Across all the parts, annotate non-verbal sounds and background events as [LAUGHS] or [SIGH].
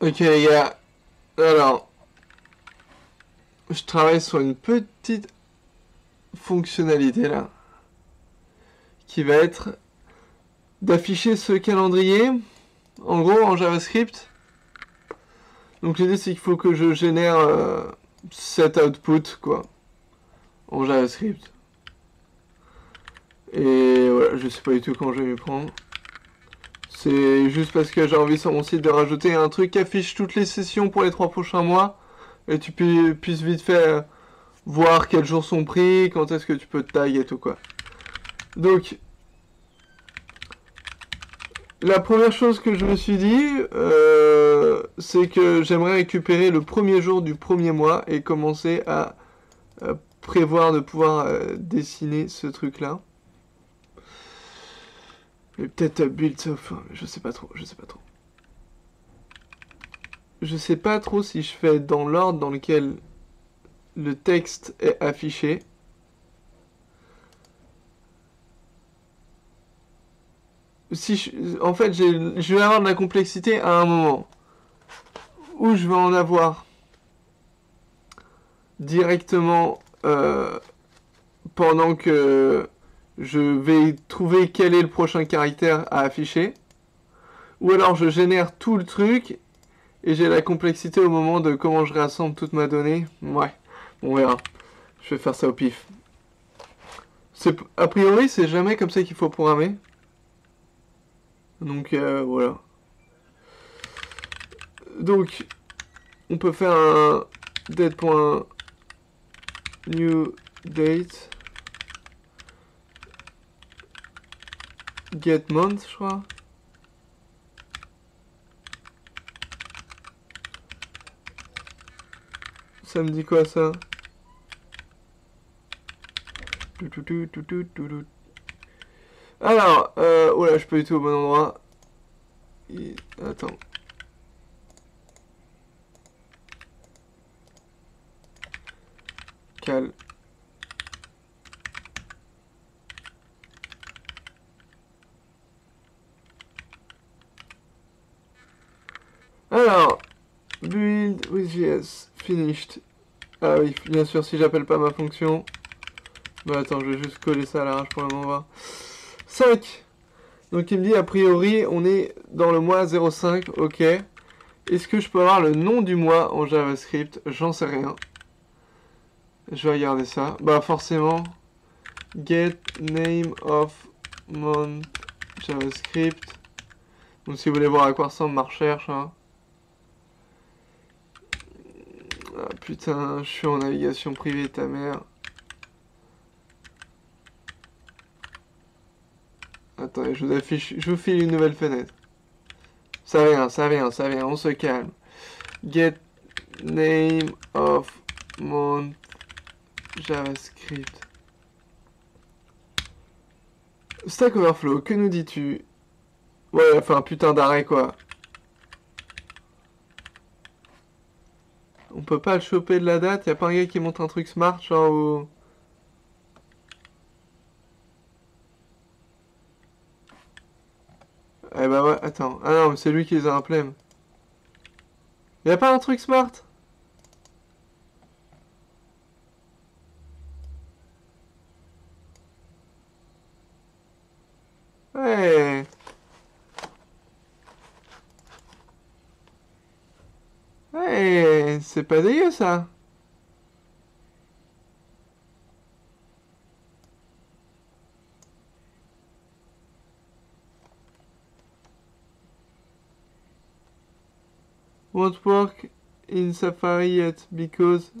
Ok les gars, alors, je travaille sur une petite fonctionnalité là, qui va être d'afficher ce calendrier, en gros en JavaScript. Donc l'idée c'est qu'il faut que je génère euh, cet output quoi, en JavaScript. Et voilà, je sais pas du tout quand je vais m'y prendre. C'est juste parce que j'ai envie sur mon site de rajouter un truc qui affiche toutes les sessions pour les trois prochains mois. Et tu puisses vite fait euh, voir quels jours sont pris, quand est-ce que tu peux te tag et tout quoi. Donc, la première chose que je me suis dit, euh, c'est que j'aimerais récupérer le premier jour du premier mois et commencer à, prévoir de pouvoir euh, dessiner ce truc-là. Peut-être build of... Je sais pas trop, je sais pas trop. Je sais pas trop si je fais dans l'ordre dans lequel le texte est affiché. Si en fait, je vais avoir de la complexité à un moment où je vais en avoir directement euh, pendant que je vais trouver quel est le prochain caractère à afficher. Ou alors je génère tout le truc et j'ai la complexité au moment de comment je rassemble toute ma donnée. Ouais, on verra. Je vais faire ça au pif. A priori, c'est jamais comme ça qu'il faut programmer. Donc euh, voilà. Donc, on peut faire un dead.new date Get month, je crois. Ça me dit quoi ça? Alors, euh, oh là, je peux du tout au bon endroit. Attends. Cal. Alors, build with JS, finished. Ah oui, bien sûr, si j'appelle pas ma fonction. Bah attends, je vais juste coller ça à l'arrache pour le moment. 5 Donc il me dit, a priori, on est dans le mois 05, ok. Est-ce que je peux avoir le nom du mois en JavaScript? J'en sais rien. Je vais regarder ça. Bah forcément, get name of month JavaScript. Donc si vous voulez voir à quoi ressemble ma recherche, hein. Ah putain, je suis en navigation privée, ta mère. Attends, je vous affiche, je vous file une nouvelle fenêtre. Ça vient, ça vient, ça vient, on se calme. Get name of mon JavaScript. Stack Overflow, que nous dis-tu? Ouais, enfin, putain d'arrêt, quoi. On peut pas le choper de la date Y'a pas un gars qui montre un truc smart, genre ou... Eh bah ouais, attends. Ah non, mais c'est lui qui les a rappelés. Y'a pas un truc smart? Ouais Ouais, c'est pas dégueu ça. Won't work in Safari yet because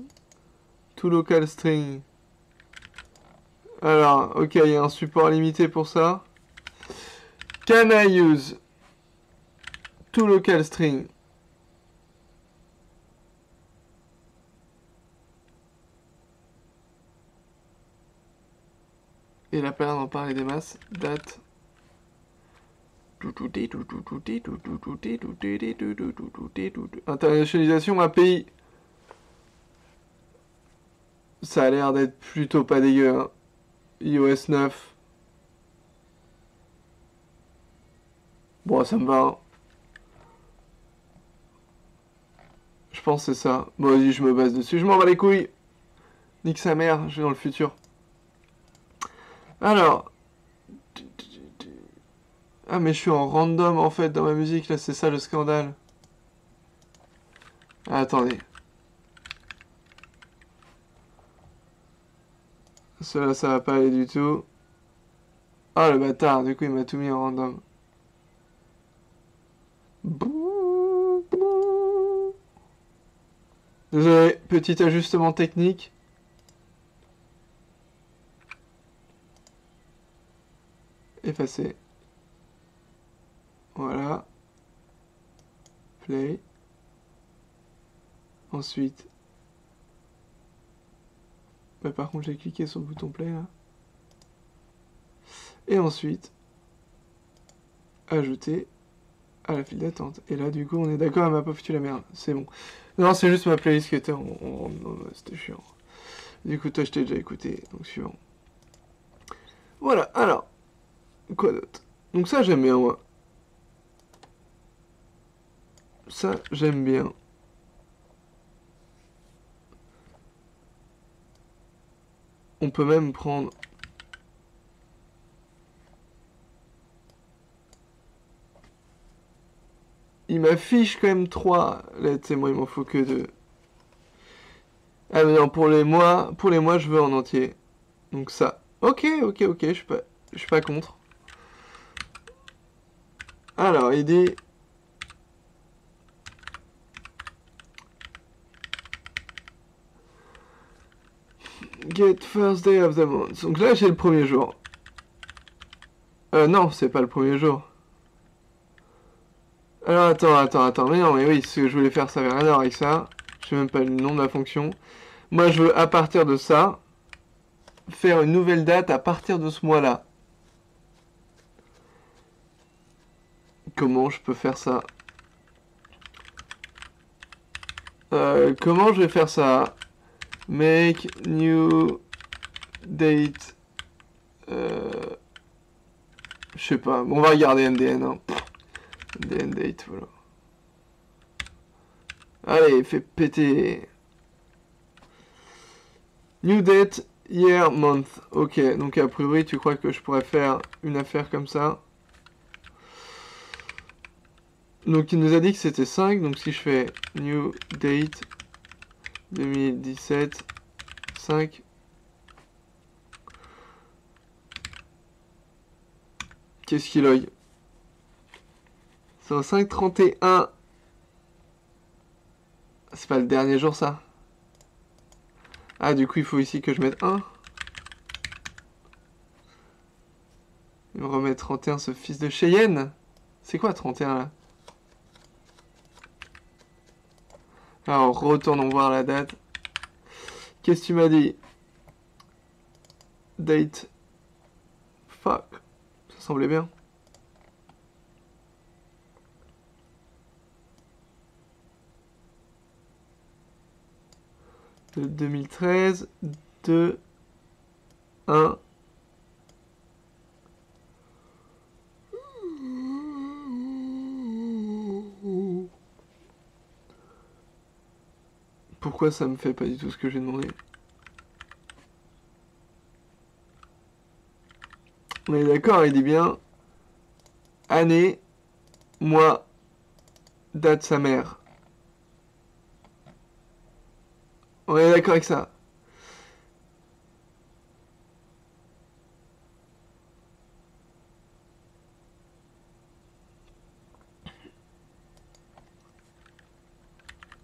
to local string. Alors, ok, il y a un support limité pour ça. Can I use to local string? Et la paire d'en parler des masses, date. Internationalisation API. Ça a l'air d'être plutôt pas dégueu. Hein. iOS 9. Bon, ça me va. Hein. Je pense que c'est ça. Bon, vas-y, je me base dessus. Je m'en bats les couilles. Nique sa mère, je vais dans le futur. Alors. Ah, mais je suis en random en fait dans ma musique, là, c'est ça le scandale. Ah, attendez. Cela, ça va pas aller du tout. Ah, le bâtard, du coup, il m'a tout mis en random. Désolé, petit ajustement technique. Effacer. Voilà. Play. Ensuite. Bah, par contre, j'ai cliqué sur le bouton play là. Et ensuite, ajouter à la file d'attente. Et là, du coup, on est d'accord, elle m'a pas foutu la merde. C'est bon. Non, c'est juste ma playlist qui était en... C'était chiant. Du coup, toi, je t'ai déjà écouté. Donc, suivant. Voilà, alors. Quoi d'autre? Donc ça, j'aime bien, moi. Ça, j'aime bien. On peut même prendre il m'affiche quand même 3 lettres et moi il m'en faut que 2. Ah mais non, pour les mois, pour les mois je veux en entier. Donc ça. Ok, ok, ok, je suis pas, je suis pas contre. Alors, il dit... Get first day of the month. Donc là, j'ai le premier jour. Euh, non, c'est pas le premier jour. Alors attends, attends, attends, mais non, mais oui, ce que je voulais faire, ça avait rien à voir avec ça. Je sais même pas le nom de la fonction. Moi, je veux, à partir de ça, faire une nouvelle date à partir de ce mois-là. Comment je peux faire ça euh, Comment je vais faire ça Make new date. Euh, je sais pas. on va regarder MDN. Hein. Date, voilà. Allez, fais péter. New date, year, month. Ok, donc a priori, tu crois que je pourrais faire une affaire comme ça. Donc il nous a dit que c'était 5, donc si je fais new date 2017 5 Qu'est-ce qu'il a c'est un 5,31. C'est pas le dernier jour, ça Ah, du coup, il faut ici que je mette 1. Il me remet 31, ce fils de Cheyenne. C'est quoi 31, là? Alors, retournons voir la date. Qu'est-ce que tu m'as dit? Date. Fuck. Ça semblait bien. de 2013, 2, 1. Ça me fait pas du tout ce que j'ai demandé On est d'accord, il dit bien année, mois, date sa mère. On est d'accord avec ça.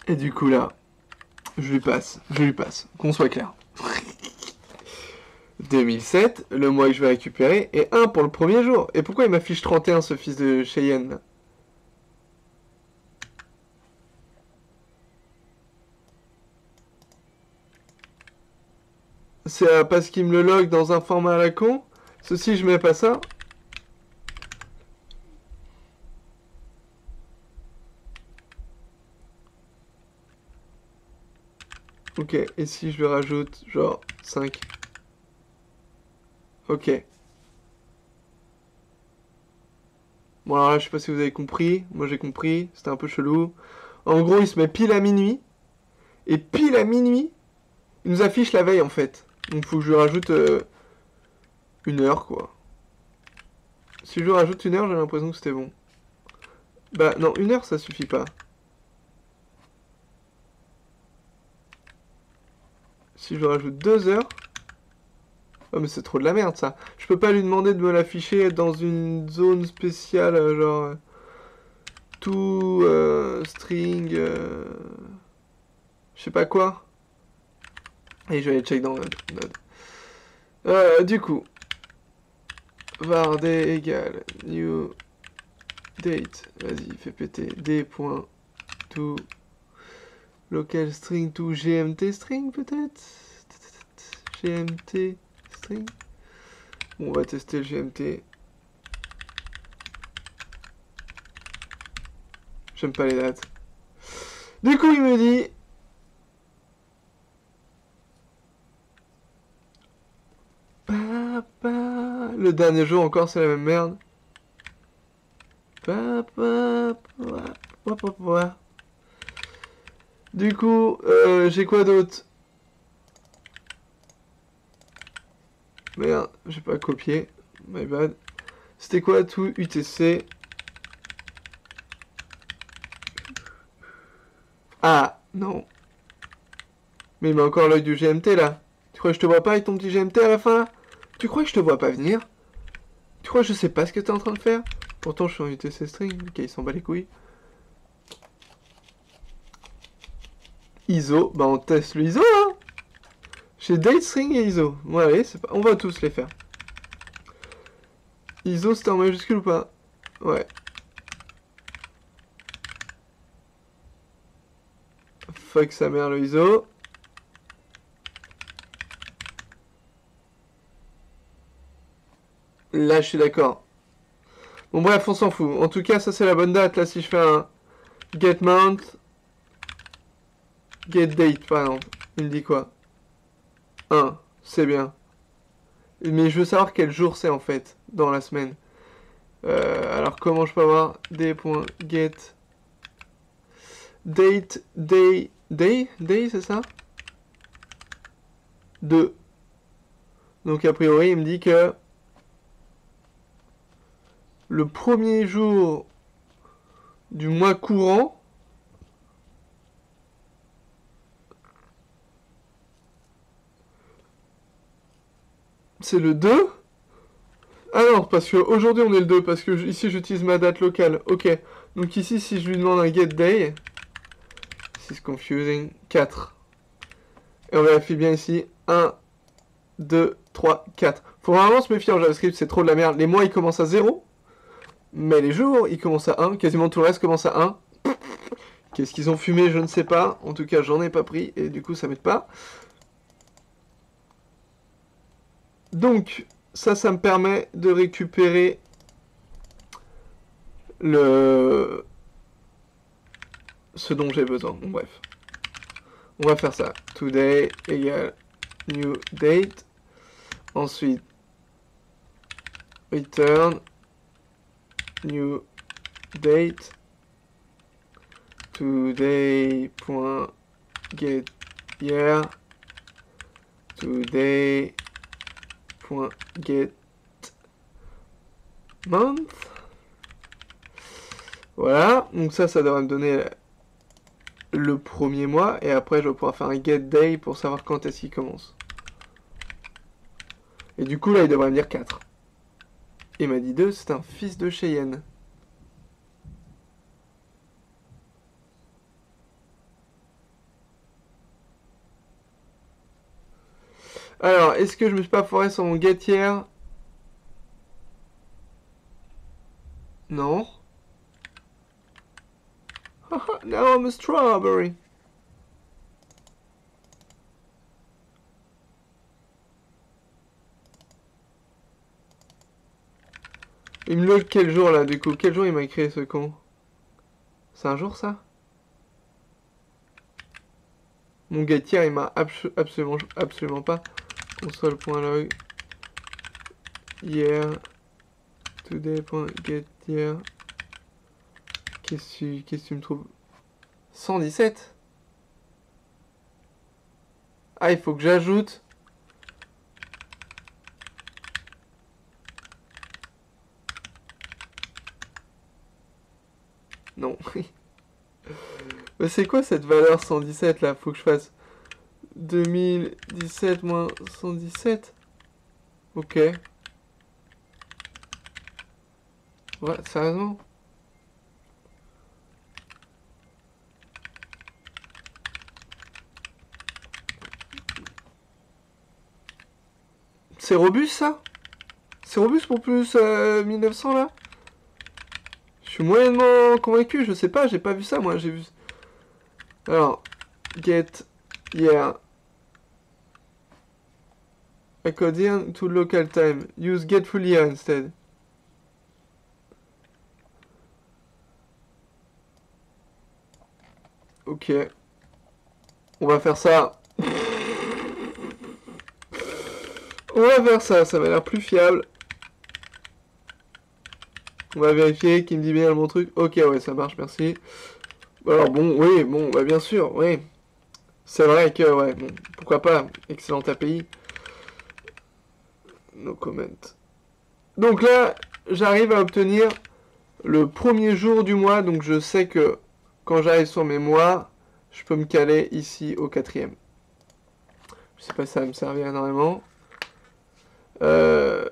Et du coup là, je lui passe, je lui passe, qu'on soit clair. [LAUGHS] 2007, le mois que je vais récupérer, et 1 pour le premier jour. Et pourquoi il m'affiche 31 ce fils de Cheyenne? C'est euh, parce qu'il me le log dans un format à la con? Ceci, je mets pas ça. Ok, et si je le rajoute, genre 5. Ok. Bon alors là, je sais pas si vous avez compris. Moi j'ai compris, c'était un peu chelou. En gros, il se met pile à minuit. Et pile à minuit, il nous affiche la veille en fait. Donc faut que je lui rajoute euh, une heure quoi. Si je lui rajoute une heure, j'ai l'impression que c'était bon. Bah non, une heure ça suffit pas. Si je rajoute deux heures... Oh mais c'est trop de la merde ça. Je peux pas lui demander de me l'afficher dans une zone spéciale, euh, genre... euh, tout euh, string... je sais pas quoi. Et je vais aller check dans Node. Du coup, var d égale new date. Vas-y, fais péter d.to local string to gmt string peut-être? Gmt string? On va tester le gmt. J'aime pas les dates. Du coup, il me dit. Le dernier jour encore, c'est la même merde. Papa. Du coup, euh, j'ai quoi d'autre? Merde, j'ai pas copié. My bad. C'était quoi tout UTC Ah, non. Mais il met encore l'œil du GMT là. Tu crois que je te vois pas avec ton petit GMT à la fin là? Tu crois que je te vois pas venir? Tu crois que je sais pas ce que t'es en train de faire? Pourtant je suis en UTC string, ok il s'en bat les couilles. ISO, bah on teste le ISO hein J'ai date string et ISO. Bon allez, pas... on va tous les faire. ISO c'était en majuscule ou pas? Ouais. Fuck sa mère le ISO. Là, je suis d'accord. Bon, bref, on s'en fout. En tout cas, ça, c'est la bonne date. Là, si je fais un get month, get date, par exemple, il me dit quoi? 1, c'est bien. Mais je veux savoir quel jour c'est, en fait, dans la semaine. Euh, alors, comment je peux avoir d.get date, day, day, day, c'est ça? 2. Donc, a priori, il me dit que le premier jour du mois courant c'est le 2 Ah non, parce que aujourd'hui on est le 2, parce que ici j'utilise ma date locale. Ok, donc ici si je lui demande un get day, c'est confusing, 4. Et on vérifie bien ici, 1, 2, 3, 4. Faut vraiment se méfier en JavaScript, c'est trop de la merde. Les mois ils commencent à 0, mais les jours, ils commencent à 1. Quasiment tout le reste commence à 1. Qu'est-ce qu'ils ont fumé, je ne sais pas. En tout cas, j'en ai pas pris et du coup, ça m'aide pas. Donc, ça, ça me permet de récupérer le ce dont j'ai besoin. Bref. On va faire ça. Today égale new date. Ensuite, return new date today.get year today.get month. Voilà donc ça ça devrait me donner le premier mois et après je vais pouvoir faire un get day pour savoir quand est-ce qu'il commence. Et du coup là il devrait me dire 4 il m'a dit 2, c'est un fils de Cheyenne. Alors, est-ce que je me suis pas foiré sur mon get hier Non. [LAUGHS] Now I'm a strawberry. Il me loge quel jour là du coup? Quel jour il m'a créé ce con? C'est un jour ça? Mon gâtier il m'a abso- absolument absolument pas console.log hier today.get hier qu'est-ce que tu- me trouves? 117 Ah, il faut que j'ajoute... Non. [LAUGHS] Mais c'est quoi cette valeur 117 là? Faut que je fasse 2017 moins 117 Ok. Ouais, sérieusement. C'est robuste ça? C'est robuste pour plus 1900 euh, là? Je suis moyennement convaincu, je sais pas, j'ai pas vu ça moi, j'ai vu... Alors, get, yeah. According to local time. Use get full year instead. Ok. On va faire ça. On va faire ça, ça m'a l'air plus fiable. On va vérifier qu'il me dit bien le bon truc. Ok, ouais, ça marche, merci. Alors bon, oui, bon, bah bien sûr, oui. C'est vrai que, ouais, bon, pourquoi pas, excellent API. No comment. Donc là, j'arrive à obtenir le premier jour du mois, donc je sais que quand j'arrive sur mes mois, je peux me caler ici au quatrième. Je sais pas si ça va me servir énormément. Euh,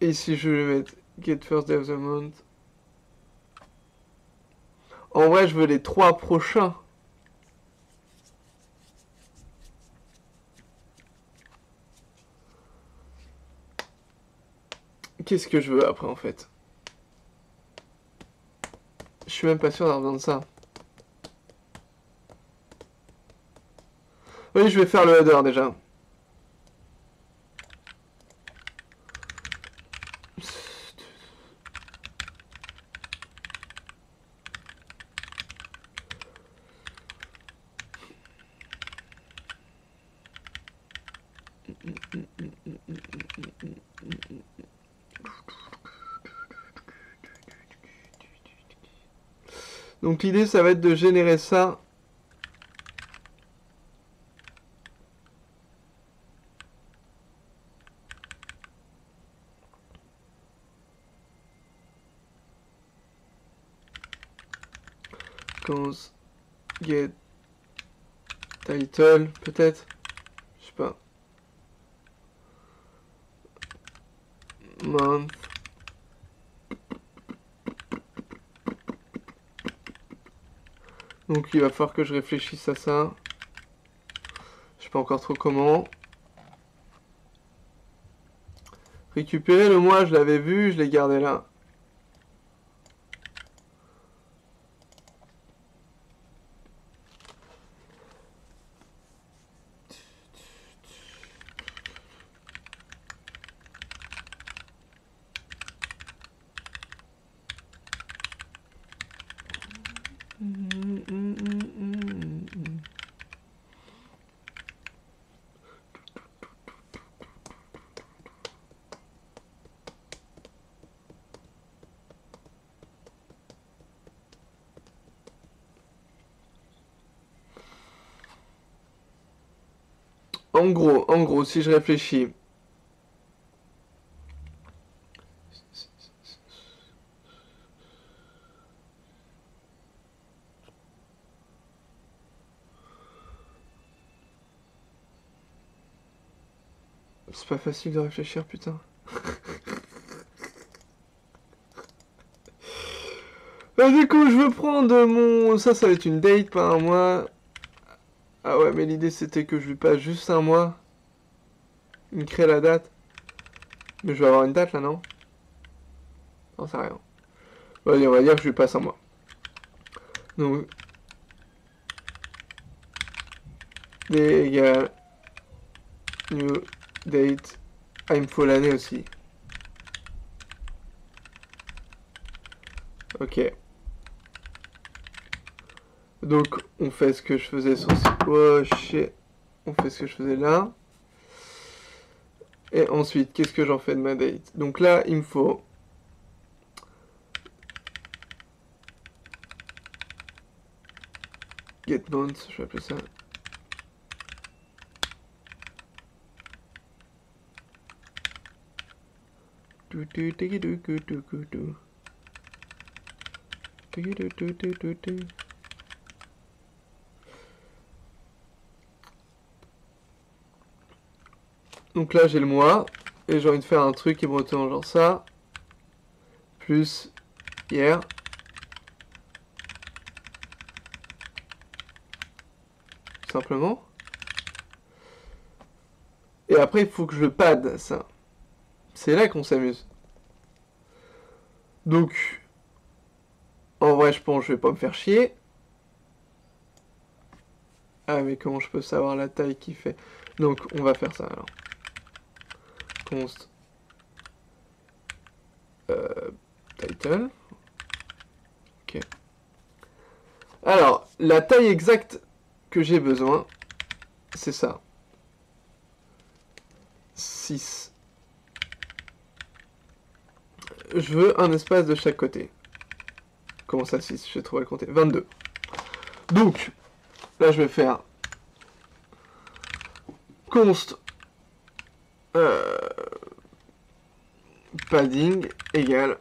ici, je vais mettre Get First Day of the Month. En vrai, je veux les trois prochains. Qu'est-ce que je veux après, en fait? Je suis même pas sûr d'avoir besoin de ça. Oui, je vais faire le header déjà. Donc l'idée, ça va être de générer ça. Cause get title, peut-être Je sais pas. Month. Donc il va falloir que je réfléchisse à ça. Je sais pas encore trop comment. Récupérer le mois, je l'avais vu, je l'ai gardé là. En gros, en gros, je réfléchis. C'est pas facile de réfléchir, putain. [LAUGHS] Bah, du coup, je veux prendre mon... Ça, ça va être une date, pas un mois. Ah ouais, mais l'idée c'était que je lui passe juste un mois. Il me crée la date. Mais je vais avoir une date là, non? Non, c'est rien. On va dire que je lui passe un mois. Donc... D égale... New date. Ah, il me faut l'année aussi. Ok. Donc, on fait ce que je faisais sur ce... Oh, shit. On fait ce que je faisais là. Et ensuite, qu'est-ce que j'en fais de ma date? Donc là, il me faut... get mount, je vais appeler ça. Du, du, du, du, du, du, du, du. Du, du, du, du, du, du. Donc là j'ai le mois et j'ai envie de faire un truc qui me retourne genre ça plus hier. Simplement. Et après il faut que je le pad ça. C'est là qu'on s'amuse. Donc en vrai je pense que je vais pas me faire chier. Ah mais comment je peux savoir la taille qu'il fait? Donc on va faire ça alors const euh, title. Ok. Alors, la taille exacte que j'ai besoin, c'est ça. 6. Je veux un espace de chaque côté. Comment ça 6 J'ai trouvé le compter. 22. Donc, là je vais faire const euh, padding égale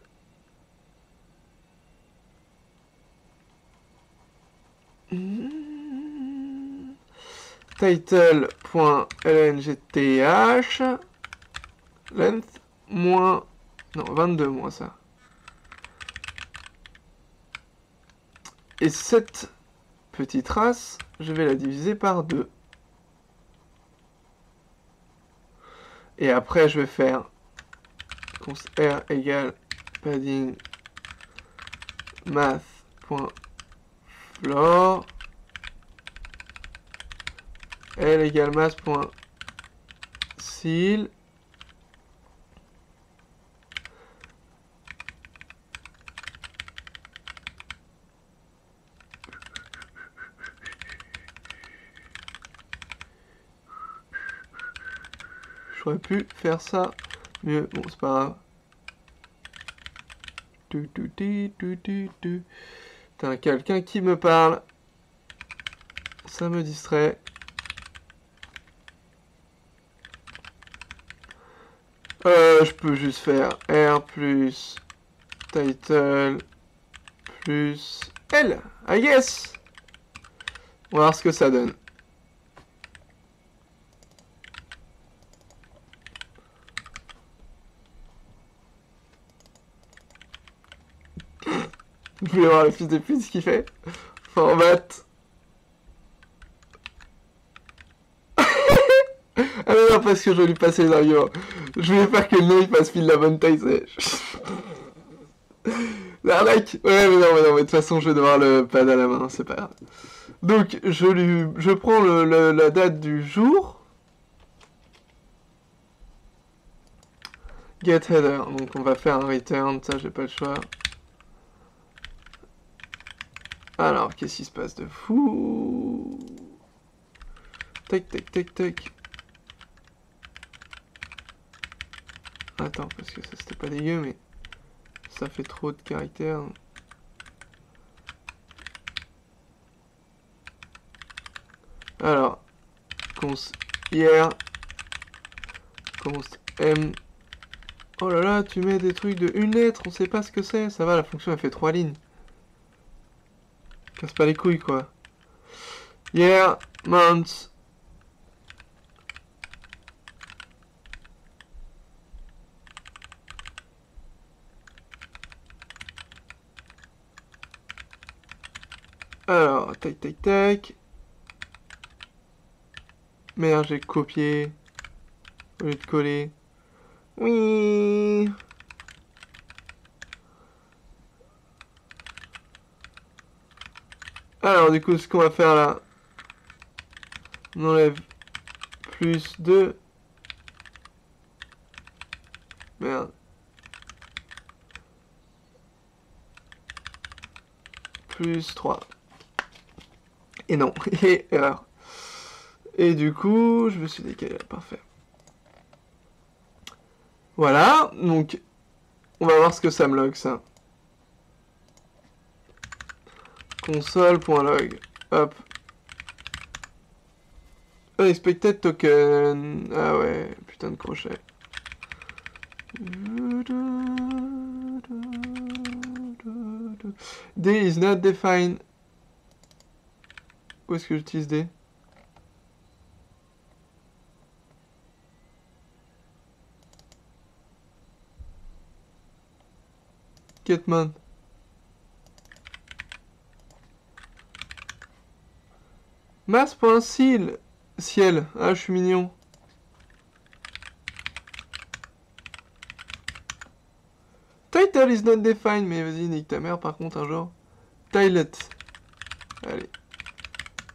title.lngth length moins non 22 moins ça. Et cette petite trace je vais la diviser par 2 Et après, je vais faire r égale padding math.floor L égale math.seal J'aurais pu faire ça mieux. Bon, c'est pas grave. T'as quelqu'un qui me parle. Ça me distrait. Euh, je peux juste faire R plus title plus L, I guess. On va voir ce que ça donne. [LAUGHS] Vous pouvez voir le fils de pute ce qu'il fait. Format. [LAUGHS] ah non, non, parce que je vais lui passer les arguments. Je voulais faire que le il passe pile la bonne taille, c'est... [LAUGHS] L'arnaque Ouais, mais non, mais non, mais de toute façon, je vais devoir le pad à la main, c'est pas grave. Donc, je lui... Je prends le, la date du jour. Get header. Donc, on va faire un return, ça, j'ai pas le choix. Alors, qu'est-ce qui se passe de fou? Tac, tac, tac, tac. Attends, parce que ça c'était pas dégueu, mais ça fait trop de caractères. Alors, const hier, const m. Oh là là, tu mets des trucs de une lettre, on sait pas ce que c'est. Ça va, la fonction elle fait trois lignes. Casse pas les couilles, quoi. Yeah, months. Alors, tac, tac, tac. Merde, j'ai copié. Au lieu de coller. Oui. Alors, du coup, ce qu'on va faire là, on enlève plus 2. Merde. Plus 3. Et non, [LAUGHS] et erreur. Et du coup, je me suis décalé, parfait. Voilà, donc, on va voir ce que ça me log, ça. console.log. Hop, Unexpected token. Ah ouais, putain de crochet. D is not defined. Où est-ce que j'utilise D? Getman. Masse.ciel. Ciel. Ah, je suis mignon. Title is not defined. Mais vas-y, nique ta mère par contre un jour. Tilet. Allez.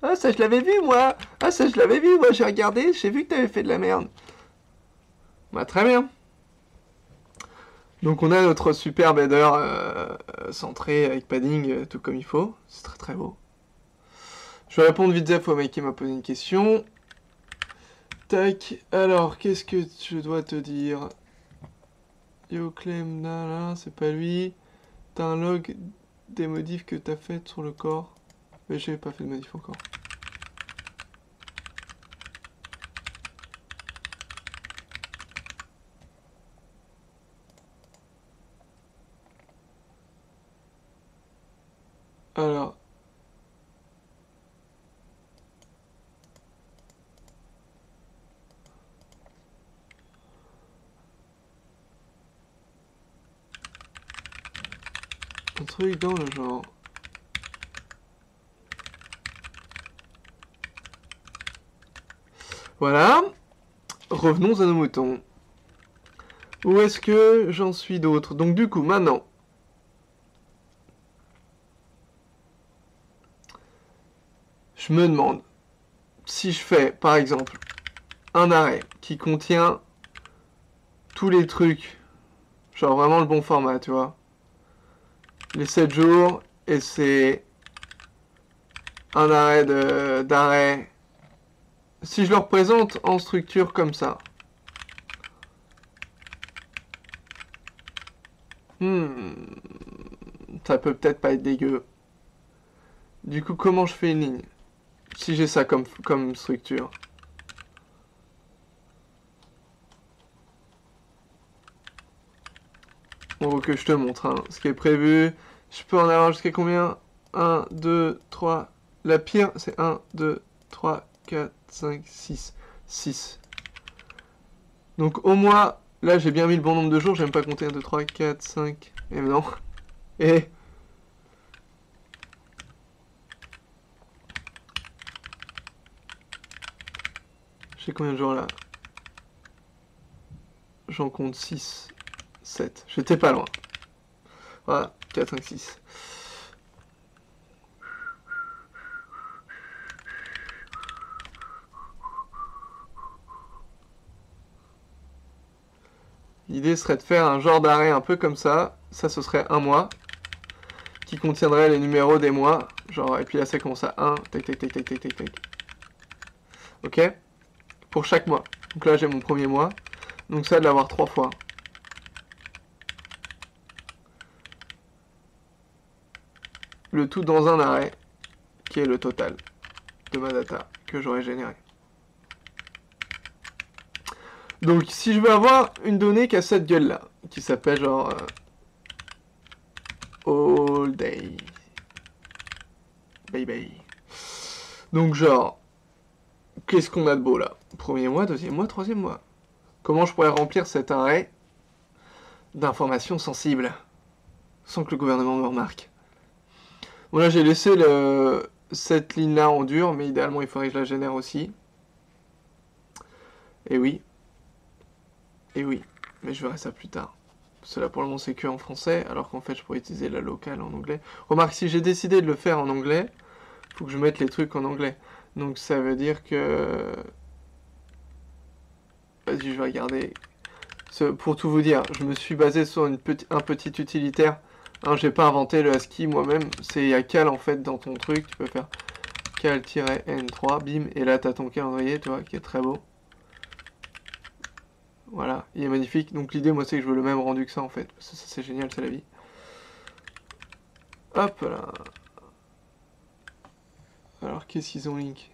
Ah, ça je l'avais vu moi. Ah, ça je l'avais vu moi. J'ai regardé. J'ai vu que t'avais fait de la merde. Bah, très bien. Donc on a notre super header euh, centré avec padding euh, tout comme il faut. C'est très très beau. Je vais répondre vite au mec qui m'a posé une question. Tac. Alors, qu'est-ce que je dois te dire? Yo claim, là, c'est pas lui. T'as un log des modifs que t'as fait sur le corps. Mais j'ai pas fait de modif encore. Alors. Dans le genre. Voilà. Revenons à nos moutons. Où est-ce que j'en suis d'autres Donc du coup, maintenant, je me demande si je fais, par exemple, un arrêt qui contient tous les trucs, genre vraiment le bon format, tu vois. Les 7 jours, et c'est un arrêt d'arrêt. Si je le représente en structure comme ça. Hmm, ça peut peut-être pas être dégueu. Du coup, comment je fais une ligne si j'ai ça comme, comme structure? On veut que je te montre hein, ce qui est prévu. Je peux en avoir jusqu'à combien? 1, 2, 3. La pire, c'est 1, 2, 3, 4, 5, 6. 6. Donc au moins, là j'ai bien mis le bon nombre de jours. J'aime pas compter 1, 2, 3, 4, 5. Et non. Et combien de jours là? J'en compte 6, 7. J'étais pas loin. Voilà, 4, 5, 6. L'idée serait de faire un genre d'arrêt un peu comme ça. Ça, ce serait un mois. Qui contiendrait les numéros des mois. Genre, et puis là, ça commence à 1. Tac, tac, tac, tac, tac, tac, tac. Ok? Pour chaque mois. Donc là, j'ai mon premier mois. Donc ça, de l'avoir trois fois. Le tout dans un arrêt, qui est le total de ma data que j'aurais généré. Donc si je veux avoir une donnée qui a cette gueule-là, qui s'appelle genre euh, All Day. Baby. Donc genre, qu'est-ce qu'on a de beau là? Premier mois, deuxième mois, troisième mois? Comment je pourrais remplir cet arrêt d'informations sensibles sans que le gouvernement me remarque? Bon là j'ai laissé cette ligne-là en dur, mais idéalement il faudrait que je la génère aussi. Et oui. Et oui. Mais je verrai ça plus tard. Cela pour le moment c'est que en français, alors qu'en fait je pourrais utiliser la locale en anglais. Remarque, si j'ai décidé de le faire en anglais, faut que je mette les trucs en anglais. Donc ça veut dire que Vas-y, je vais regarder. Pour tout vous dire, je me suis basé sur un petit utilitaire. Hein, j'ai pas inventé le ASCII moi-même. C'est il y a cal en fait dans ton truc. Tu peux faire cal-n3, bim, et là tu as ton calendrier, tu vois, qui est très beau. Voilà, il est magnifique. Donc l'idée, moi, c'est que je veux le même rendu que ça en fait. ça, c'est génial, c'est la vie. Hop là. Alors, qu'est-ce qu'ils ont link?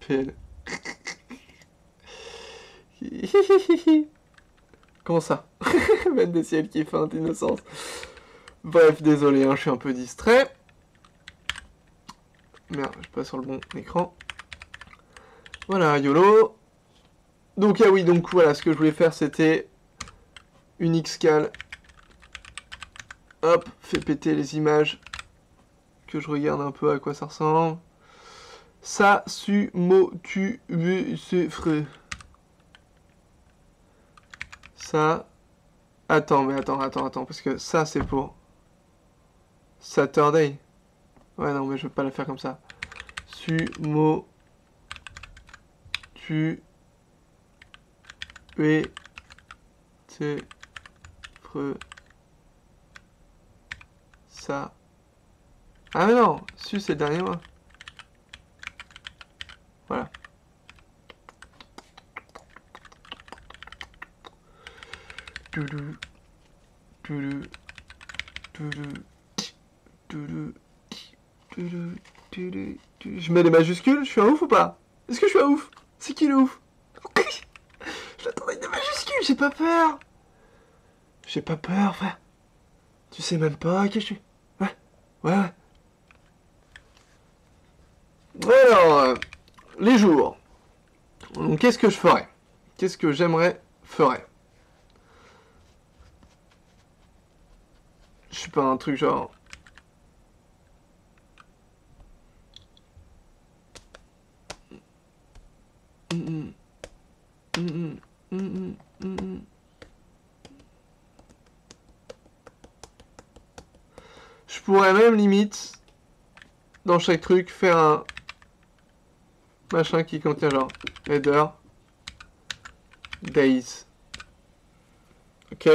Fait [LAUGHS] Comment ça [LAUGHS] Même des ciels qui feinte innocence. Bref, désolé, hein, je suis un peu distrait. Merde, je passe sur le bon écran. Voilà, YOLO. Donc, ah oui, donc voilà, ce que je voulais faire, c'était une. Hop, fait péter les images. Que je regarde un peu à quoi ça ressemble. Ça, su, mo, tu, vu, c'est frais. Ça. Attends, mais attends, attends, attends, parce que ça, c'est pour Saturday. Ouais, non, mais je vais pas la faire comme ça. Sumo. Tu. Et. Te. Fre. Ça. Ah, mais non Su, c'est le dernier mois. Voilà. Je mets les majuscules, je suis un ouf ou pas? Est-ce que je suis un ouf? C'est qui le ouf? J'attendais des majuscules, j'ai pas peur. J'ai pas peur, frère. Tu sais même pas qui je suis. Ouais, ouais, ouais. Alors, euh, les jours. Donc, qu'est-ce que je ferais? Qu'est-ce que j'aimerais ferais? Je suis pas un truc genre... Je pourrais même limite, dans chaque truc, faire un machin qui contient genre header, days. Ok,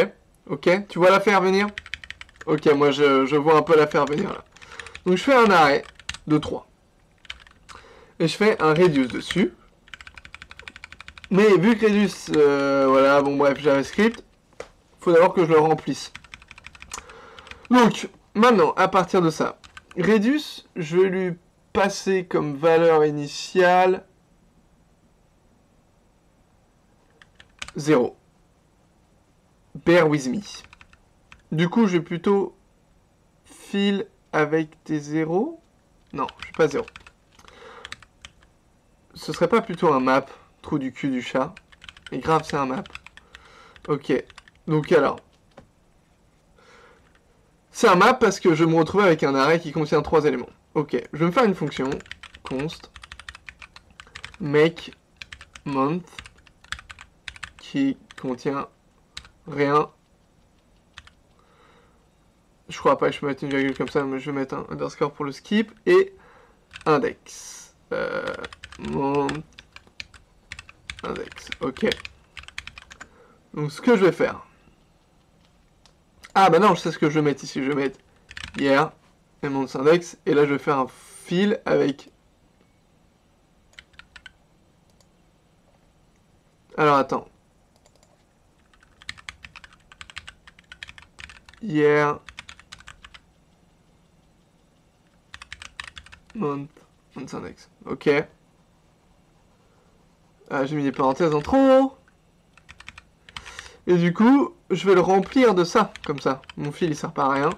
ok, tu vois la faire venir? Ok, moi je, vois un peu la faire venir là. Donc je fais un arrêt de 3. Et je fais un reduce dessus. Mais vu que reduce, euh, voilà, bon bref, JavaScript, faut d'abord que je le remplisse. Donc, maintenant, à partir de ça, reduce, je vais lui passer comme valeur initiale 0. Bear with me. Du coup, je vais plutôt fil avec des zéros. Non, je suis pas zéro. Ce serait pas plutôt un map, trou du cul du chat. Et grave, c'est un map. Ok. Donc alors. C'est un map parce que je me retrouve avec un arrêt qui contient trois éléments. Ok. Je vais me faire une fonction. const make month qui contient rien je crois pas que je peux mettre une virgule comme ça, mais je vais mettre un underscore pour le skip. Et index. Euh, mon index. Ok. Donc ce que je vais faire. Ah bah non, je sais ce que je vais mettre ici. Je vais mettre hier et mon index. Et là, je vais faire un fil avec... Alors attends. Hier Month, index. Ok. Ah, j'ai mis des parenthèses en trop. Et du coup, je vais le remplir de ça, comme ça. Mon fil, il sert pas à rien.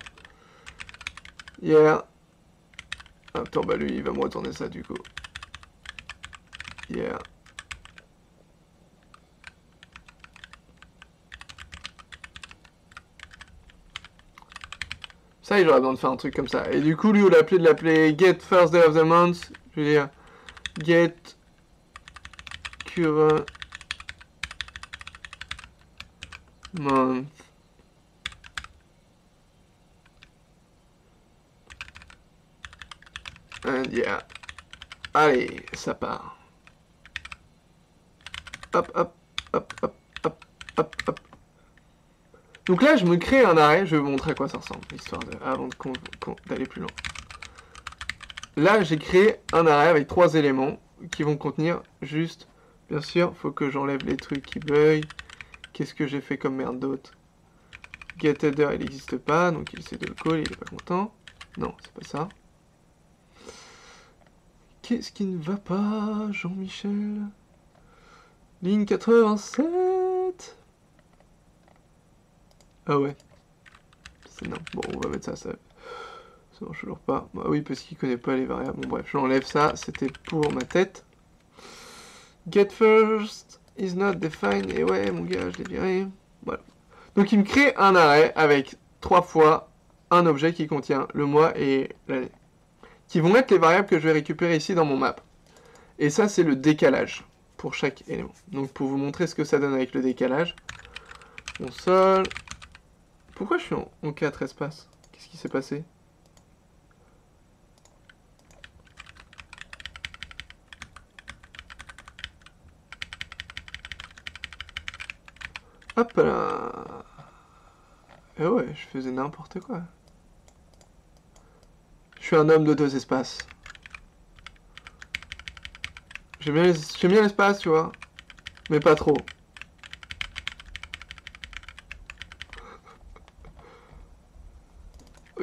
Yeah. Attends, bah lui, il va me retourner ça, du coup. Yeah. Ça, il aurait besoin de faire un truc comme ça. Et du coup, lui, au l'appeler de l'appeler get first day of the month, je vais dire get current month. And yeah. Allez, ça part. Hop, hop, hop, hop, hop, hop, hop. Donc là, je me crée un arrêt, je vais vous montrer à quoi ça ressemble, histoire de, avant d'aller plus loin. Là, j'ai créé un arrêt avec trois éléments qui vont contenir juste, bien sûr, faut que j'enlève les trucs qui bug. Qu'est-ce que j'ai fait comme merde d'autre? GetHeader, il n'existe pas, donc il essaie de le call, il est pas content. Non, c'est pas ça. Qu'est-ce qui ne va pas, Jean-Michel? Ligne 87 Ah ouais. C'est non. Bon, on va mettre ça, ça. Ça marche toujours pas. Bah oui, parce qu'il connaît pas les variables. Bon bref, j'enlève ça, c'était pour ma tête. Get first is not defined. Et ouais, mon gars, je l'ai viré. Voilà. Donc il me crée un arrêt avec trois fois un objet qui contient le mois et l'année. Qui vont être les variables que je vais récupérer ici dans mon map. Et ça, c'est le décalage pour chaque élément. Donc pour vous montrer ce que ça donne avec le décalage. Console. Pourquoi je suis en, en 4 espaces? Qu'est-ce qui s'est passé? Hop là Eh ouais, je faisais n'importe quoi. Je suis un homme de deux espaces. J'aime bien l'espace, tu vois. Mais pas trop.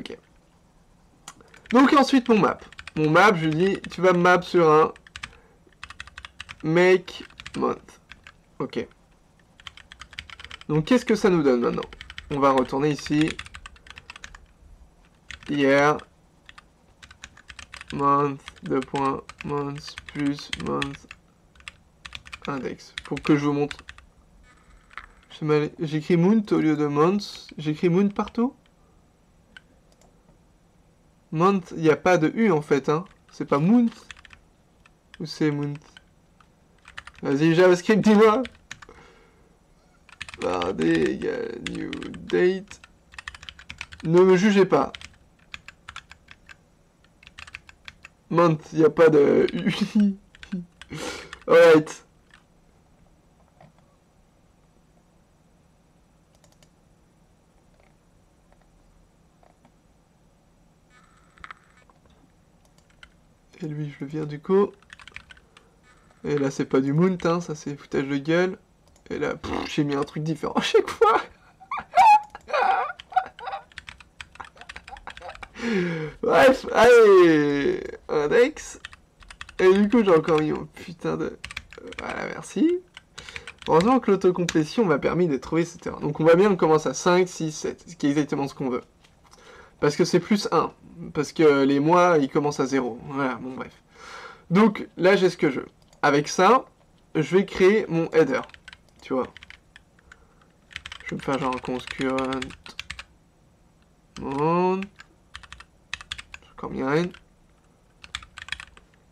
ok. Ensuite mon map. Mon map, je lui dis, tu vas map sur un make month. Ok. Donc qu'est-ce que ça nous donne maintenant? On va retourner ici. Hier. Month, 2 points, month, plus, month, index. Pour que je vous montre. J'écris month au lieu de month. J'écris month partout Month, il n'y a pas de U en fait. Hein. C'est pas month Ou c'est month? Vas-y, JavaScript, dis-moi Bardé new date. Ne me jugez pas. Month, il n'y a pas de... [LAUGHS] Alright. Et lui, je le vire du coup. Et là, c'est pas du moon, hein, ça c'est foutage de gueule. Et là, j'ai mis un truc différent à chaque fois. [LAUGHS] Bref, allez, index. Et du coup, j'ai encore mis mon putain de... Voilà, merci. Heureusement que l'autocomplétion m'a permis de trouver ce terrain. Donc on va bien, on commence à 5, 6, 7, ce qui est exactement ce qu'on veut. Parce que c'est plus 1. Parce que les mois, ils commencent à 0. Voilà, bon bref. Donc là, j'ai ce que je veux. Avec ça, je vais créer mon header. Tu vois. Je vais me faire genre un conscurrent. Combien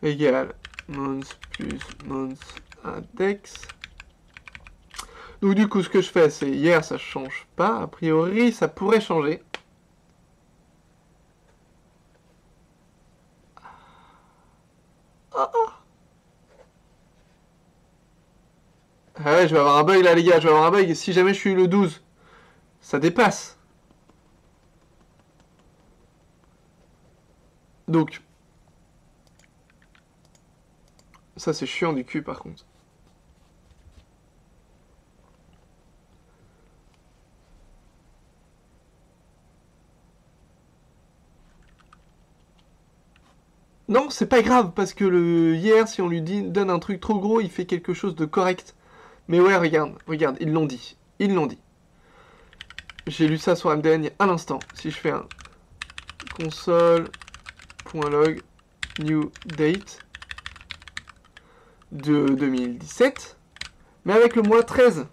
Égal. Plus mons index. Donc du coup, ce que je fais, c'est hier, ça change pas. A priori, ça pourrait changer. Ah, ah. Ah ouais, je vais avoir un bug là, les gars, je vais avoir un bug. Si jamais je suis le 12, ça dépasse. Donc, ça c'est chiant du cul par contre. Non, c'est pas grave, parce que le hier, si on lui donne un truc trop gros, il fait quelque chose de correct. Mais ouais, regarde, regarde, ils l'ont dit. Ils l'ont dit. J'ai lu ça sur MDN à l'instant. Si je fais un console.log new date de 2017, mais avec le mois 13,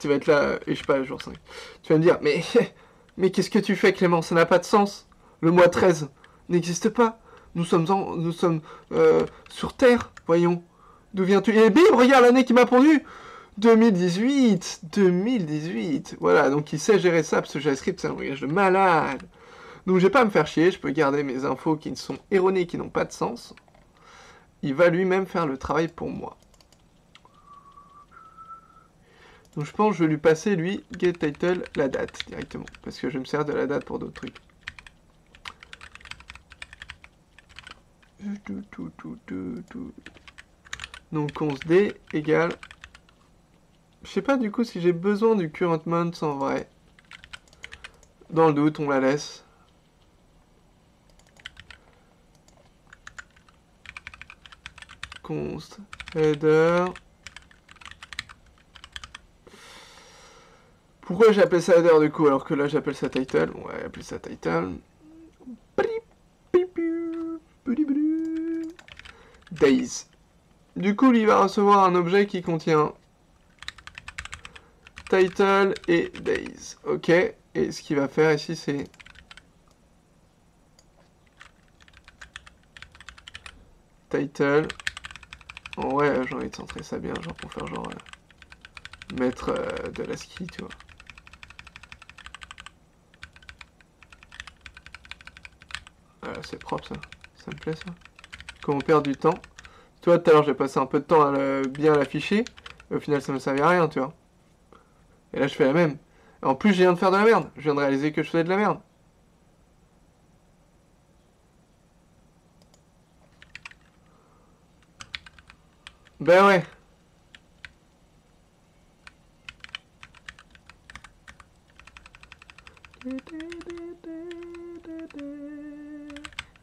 tu vas être là, et je sais pas, jour 5. Tu vas me dire, mais, [LAUGHS] mais qu'est-ce que tu fais Clément? Ça n'a pas de sens. Le mois 13 n'existe pas. Nous sommes, en, nous sommes euh, sur Terre, voyons. D'où viens-tu? Et bim, regarde l'année qui m'a pondu 2018 2018 Voilà, donc il sait gérer ça, parce que JavaScript, c'est un langage de malade. Donc je vais pas me faire chier, je peux garder mes infos qui sont erronées, qui n'ont pas de sens. Il va lui-même faire le travail pour moi. Donc je pense que je vais lui passer, lui, getTitle, la date, directement. Parce que je me sers de la date pour d'autres trucs. Donc 11D égale je sais pas du coup si j'ai besoin du current month en vrai. Dans le doute, on la laisse. const header. Pourquoi j'appelle ça header du coup alors que là j'appelle ça title? On va appeler ça title. Days. Du coup, il va recevoir un objet qui contient title et days. Ok. Et ce qu'il va faire ici, c'est title. Oh ouais, j'ai envie de centrer ça bien, genre pour faire genre euh, mettre euh, de la ski, tu vois. Ah, c'est propre ça, ça me plaît ça. Comment perd du temps. Tu vois, tout à l'heure j'ai passé un peu de temps à bien l'afficher, au final ça me servait à rien, tu vois. Et là je fais la même. en plus je viens de faire de la merde, je viens de réaliser que je faisais de la merde. Ben ouais.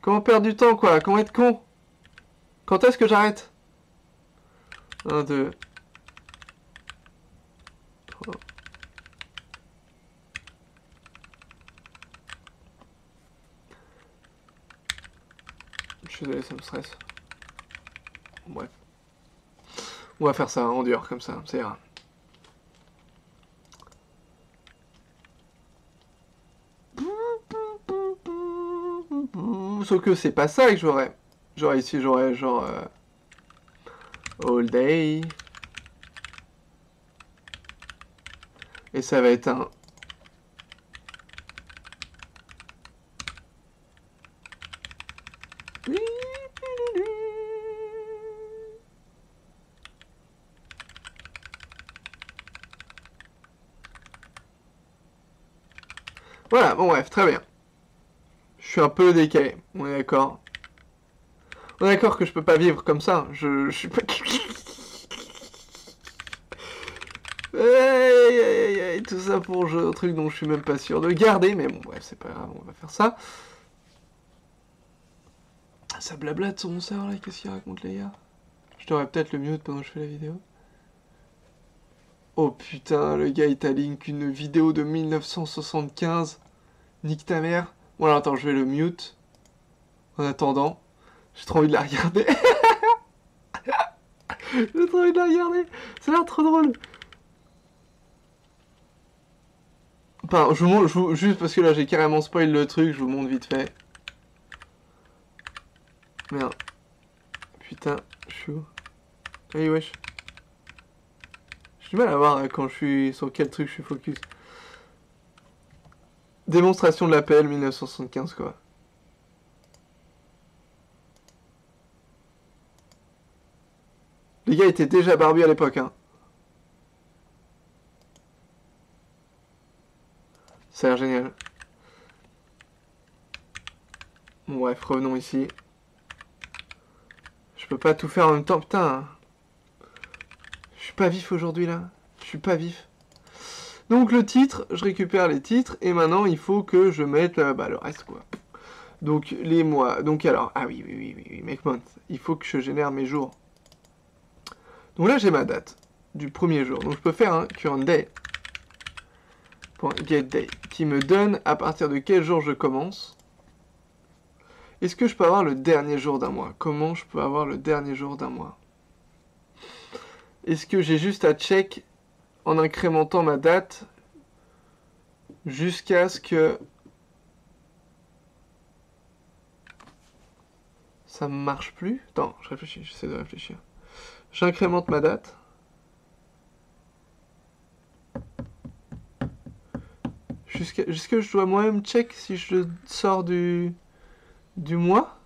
Comment perdre du temps quoi? Comment être con? Quand est-ce que j'arrête? 1, 2, 3. Je suis désolé, ça me stresse. Bref. On va faire ça en dur, comme ça, ça ira. Sauf que c'est pas ça que j'aurais. J'aurais ici, j'aurais genre... Euh, all day. Et ça va être un Voilà, bon bref, très bien. Je suis un peu décalé, on est d'accord. On est d'accord que je peux pas vivre comme ça, je, suis pas... [LAUGHS] tout ça pour un truc dont je suis même pas sûr de garder, mais bon, bref, c'est pas grave, on va faire ça. Ça blablate sur mon serveur là, qu'est-ce qu'il raconte les gars? Je t'aurais peut-être le mute pendant que je fais la vidéo. Oh putain, le gars il t'a link une vidéo de 1975. Nique ta mère. Bon alors attends, je vais le mute. En attendant, j'ai trop envie de la regarder. [LAUGHS] j'ai trop envie de la regarder. Ça a l'air trop drôle. Enfin, je vous montre, juste parce que là j'ai carrément spoil le truc, je vous montre vite fait. Merde. Putain, je suis où? Allez, wesh. J'ai du mal à voir hein, quand je suis sur quel truc je suis focus. Démonstration de l'appel 1975 quoi. Les gars étaient déjà barbus à l'époque hein. Ça a l'air génial. Bon bref, revenons ici. Je peux pas tout faire en même temps, putain. Je suis pas vif aujourd'hui là. Je suis pas vif. Donc le titre, je récupère les titres et maintenant il faut que je mette euh, bah, le reste quoi. Donc les mois, donc alors, ah oui, oui, oui, oui, oui, make month, il faut que je génère mes jours. Donc là j'ai ma date du premier jour, donc je peux faire un current day, get day, qui me donne à partir de quel jour je commence. Est-ce que je peux avoir le dernier jour d'un mois? Comment je peux avoir le dernier jour d'un mois? Est-ce que j'ai juste à check en incrémentant ma date jusqu'à ce que ça ne marche plus? Attends, je réfléchis, j'essaie de réfléchir. J'incrémente ma date. Jusqu'à je dois moi-même check si je sors du, du mois.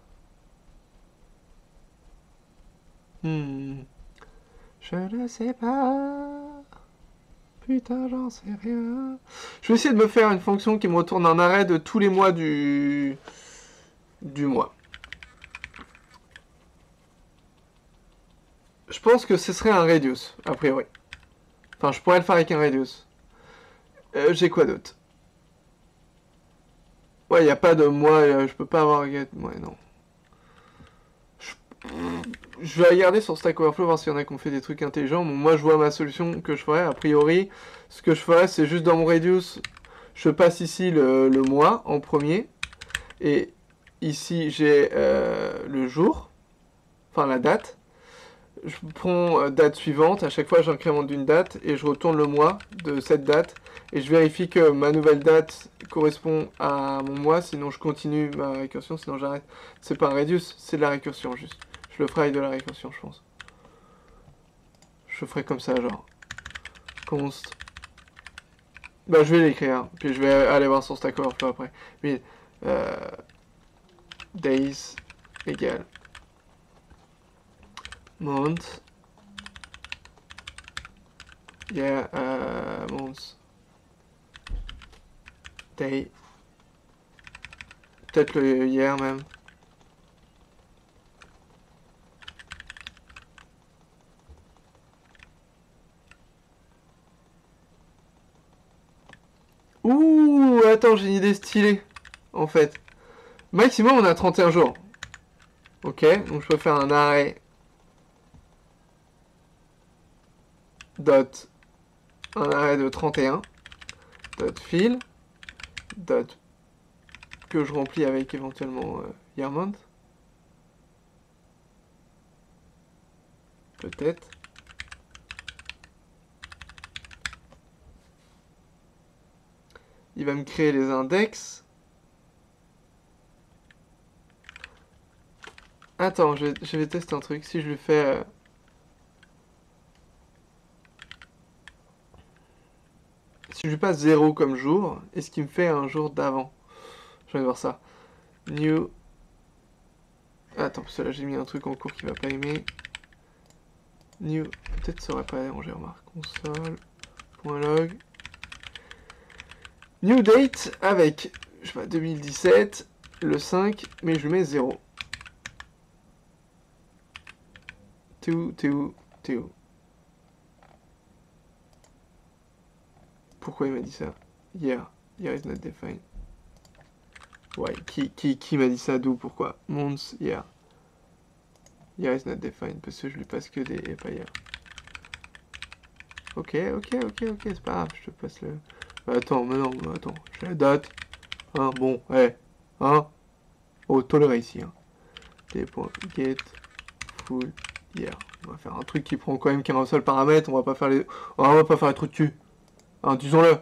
Hmm. Je ne sais pas. Putain, j'en sais rien. Je vais essayer de me faire une fonction qui me retourne un arrêt de tous les mois du, du mois. Je pense que ce serait un radius, a priori. Enfin, je pourrais le faire avec un radius. Euh, j'ai quoi d'autre? Ouais, il n'y a pas de mois, euh, je peux pas avoir... Ouais, non. je vais regarder sur Stack Overflow voir s'il y en a qui ont fait des trucs intelligents. moi, je vois ma solution que je ferais. A priori, ce que je ferais, c'est juste dans mon Reduce, je passe ici le, mois en premier. Et ici, j'ai euh, le jour, enfin la date. Je prends euh, date suivante. À chaque fois, j'incrémente d'une date et je retourne le mois de cette date. Et je vérifie que ma nouvelle date correspond à mon mois. Sinon, je continue ma récursion. Sinon, j'arrête. C'est pas un Reduce, c'est de la récursion juste. Je le ferai avec de la récursion, je pense. Je ferai comme ça, genre. Const. Bah, je vais l'écrire. Puis je vais aller voir son Stack Overflow après. Mais, euh, days égale month. Yeah, uh, month. Day. Peut-être le hier même. Ouh, attends, j'ai une idée stylée, en fait. Maximum, on a 31 jours. Ok, donc je peux faire un arrêt. Dot. Un arrêt de 31. Dot fill. Dot. Que je remplis avec éventuellement euh, Peut-être. Il va me créer les index. Attends, je, vais tester un truc. Si je lui fais... Euh, si je passe 0 comme jour, est-ce qu'il me fait un jour d'avant? Je vais voir ça. New... Attends, parce que là j'ai mis un truc en cours qui va pas aimer. New... Peut-être ça aurait pas dérangé, remarque. Console.log New date avec, je sais pas, 2017, le 5, mais je mets 0. T'es où T'es où T'es où Pourquoi il m'a dit ça Hier. Here is not defined. Ouais, qui, qui, qui m'a dit ça D'où Pourquoi Months, hier. Here is not defined, parce que je lui passe que des et pas hier. Ok, ok, ok, ok, c'est pas grave, je te passe le... Attends, mais non, attends, la date. Hein, bon, ouais. Hein Oh, toléré ici. Hein. get full hier. On va faire un truc qui prend quand même qu'un seul paramètre. On va pas faire les. on va pas faire les trucs dessus. Hein, disons-le.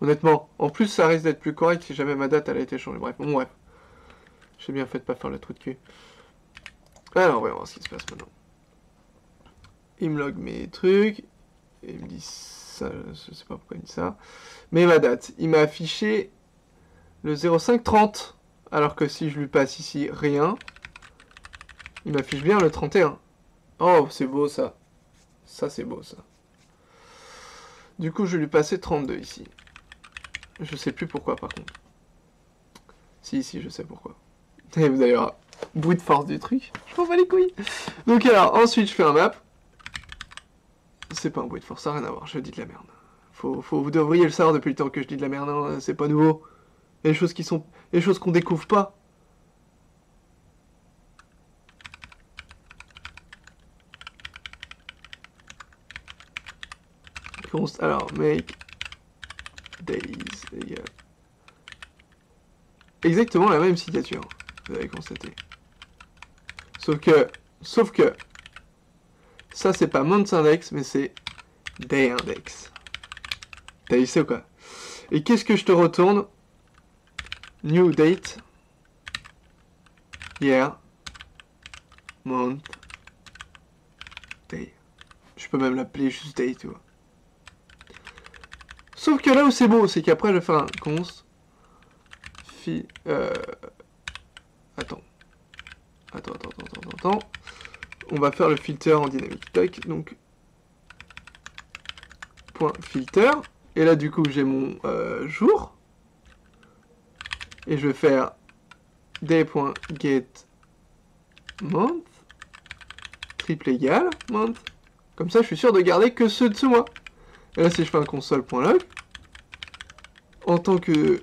Honnêtement. En plus, ça risque d'être plus correct si jamais ma date elle a été changée. Bref, bon, bref. J'ai bien fait de pas faire le truc de cul. Alors, on va voir ce qui se passe maintenant. Il me log mes trucs. Et il me dit ça. Je sais pas pourquoi il dit ça. Mais ma date, il m'a affiché le 0530. Alors que si je lui passe ici rien, il m'affiche bien le 31. Oh, c'est beau ça. Ça, c'est beau ça. Du coup, je lui passer 32 ici. Je sais plus pourquoi par contre. Si, si, je sais pourquoi. [LAUGHS] Et vous allez voir, bruit de force du truc. Je m'en bats les couilles. Donc alors, ensuite, je fais un map. C'est pas un bruit de force, ça rien à voir, je dis de la merde. Faut, vous devriez le savoir depuis le temps que je dis de la merde, hein, c'est pas nouveau. Des choses qui sont. des choses qu'on découvre pas. Alors, make days Exactement la même signature, vous avez constaté. Sauf que, sauf que, ça c'est pas month index, mais c'est day index. T'as vu ça ou quoi? Et qu'est-ce que je te retourne? New date. Year. Month. Day. Je peux même l'appeler juste day, tu vois. Sauf que là où c'est beau, c'est qu'après je vais faire un const. Fi, euh, attends. Attends, attends, attends, attends. On va faire le filter en dynamique. Donc. Point filter. Et là, du coup, j'ai mon euh, jour. Et je vais faire day.get month triple égal month. Comme ça, je suis sûr de garder que ceux de ce mois. Et là, si je fais un console.log, en tant que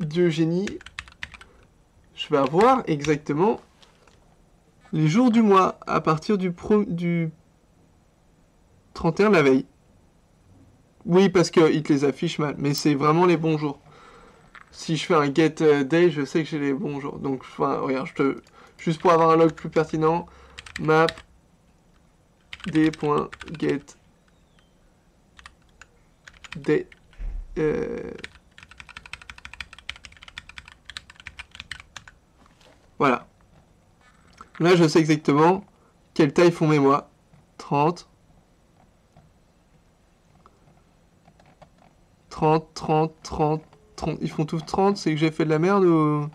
dieu génie, je vais avoir exactement les jours du mois à partir du, pro, du 31 la veille. Oui, parce qu'il te les affiche mal, mais c'est vraiment les bons jours. Si je fais un get euh, day, je sais que j'ai les bons jours. Donc, enfin, regarde, juste pour avoir un log plus pertinent, map d.get day. Euh, voilà. Là, je sais exactement quelle taille font mes mois. 30. 30, 30, 30, 30. Ils font tous 30, c'est que j'ai fait de la merde ou...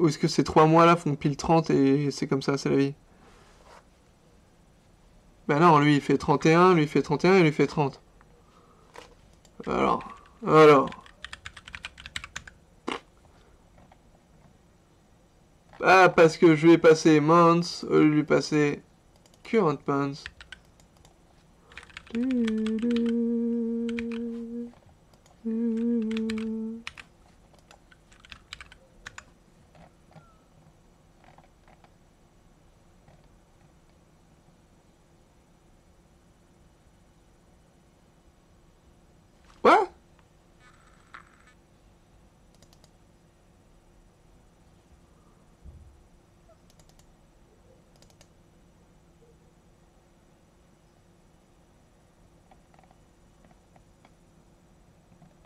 Ou est-ce que ces trois mois là font pile 30 et c'est comme ça, c'est la vie? Non, lui il fait 31, lui il fait 31 et lui fait 30. Alors, alors... Ah, parce que je vais passer months au lieu de lui passer current months.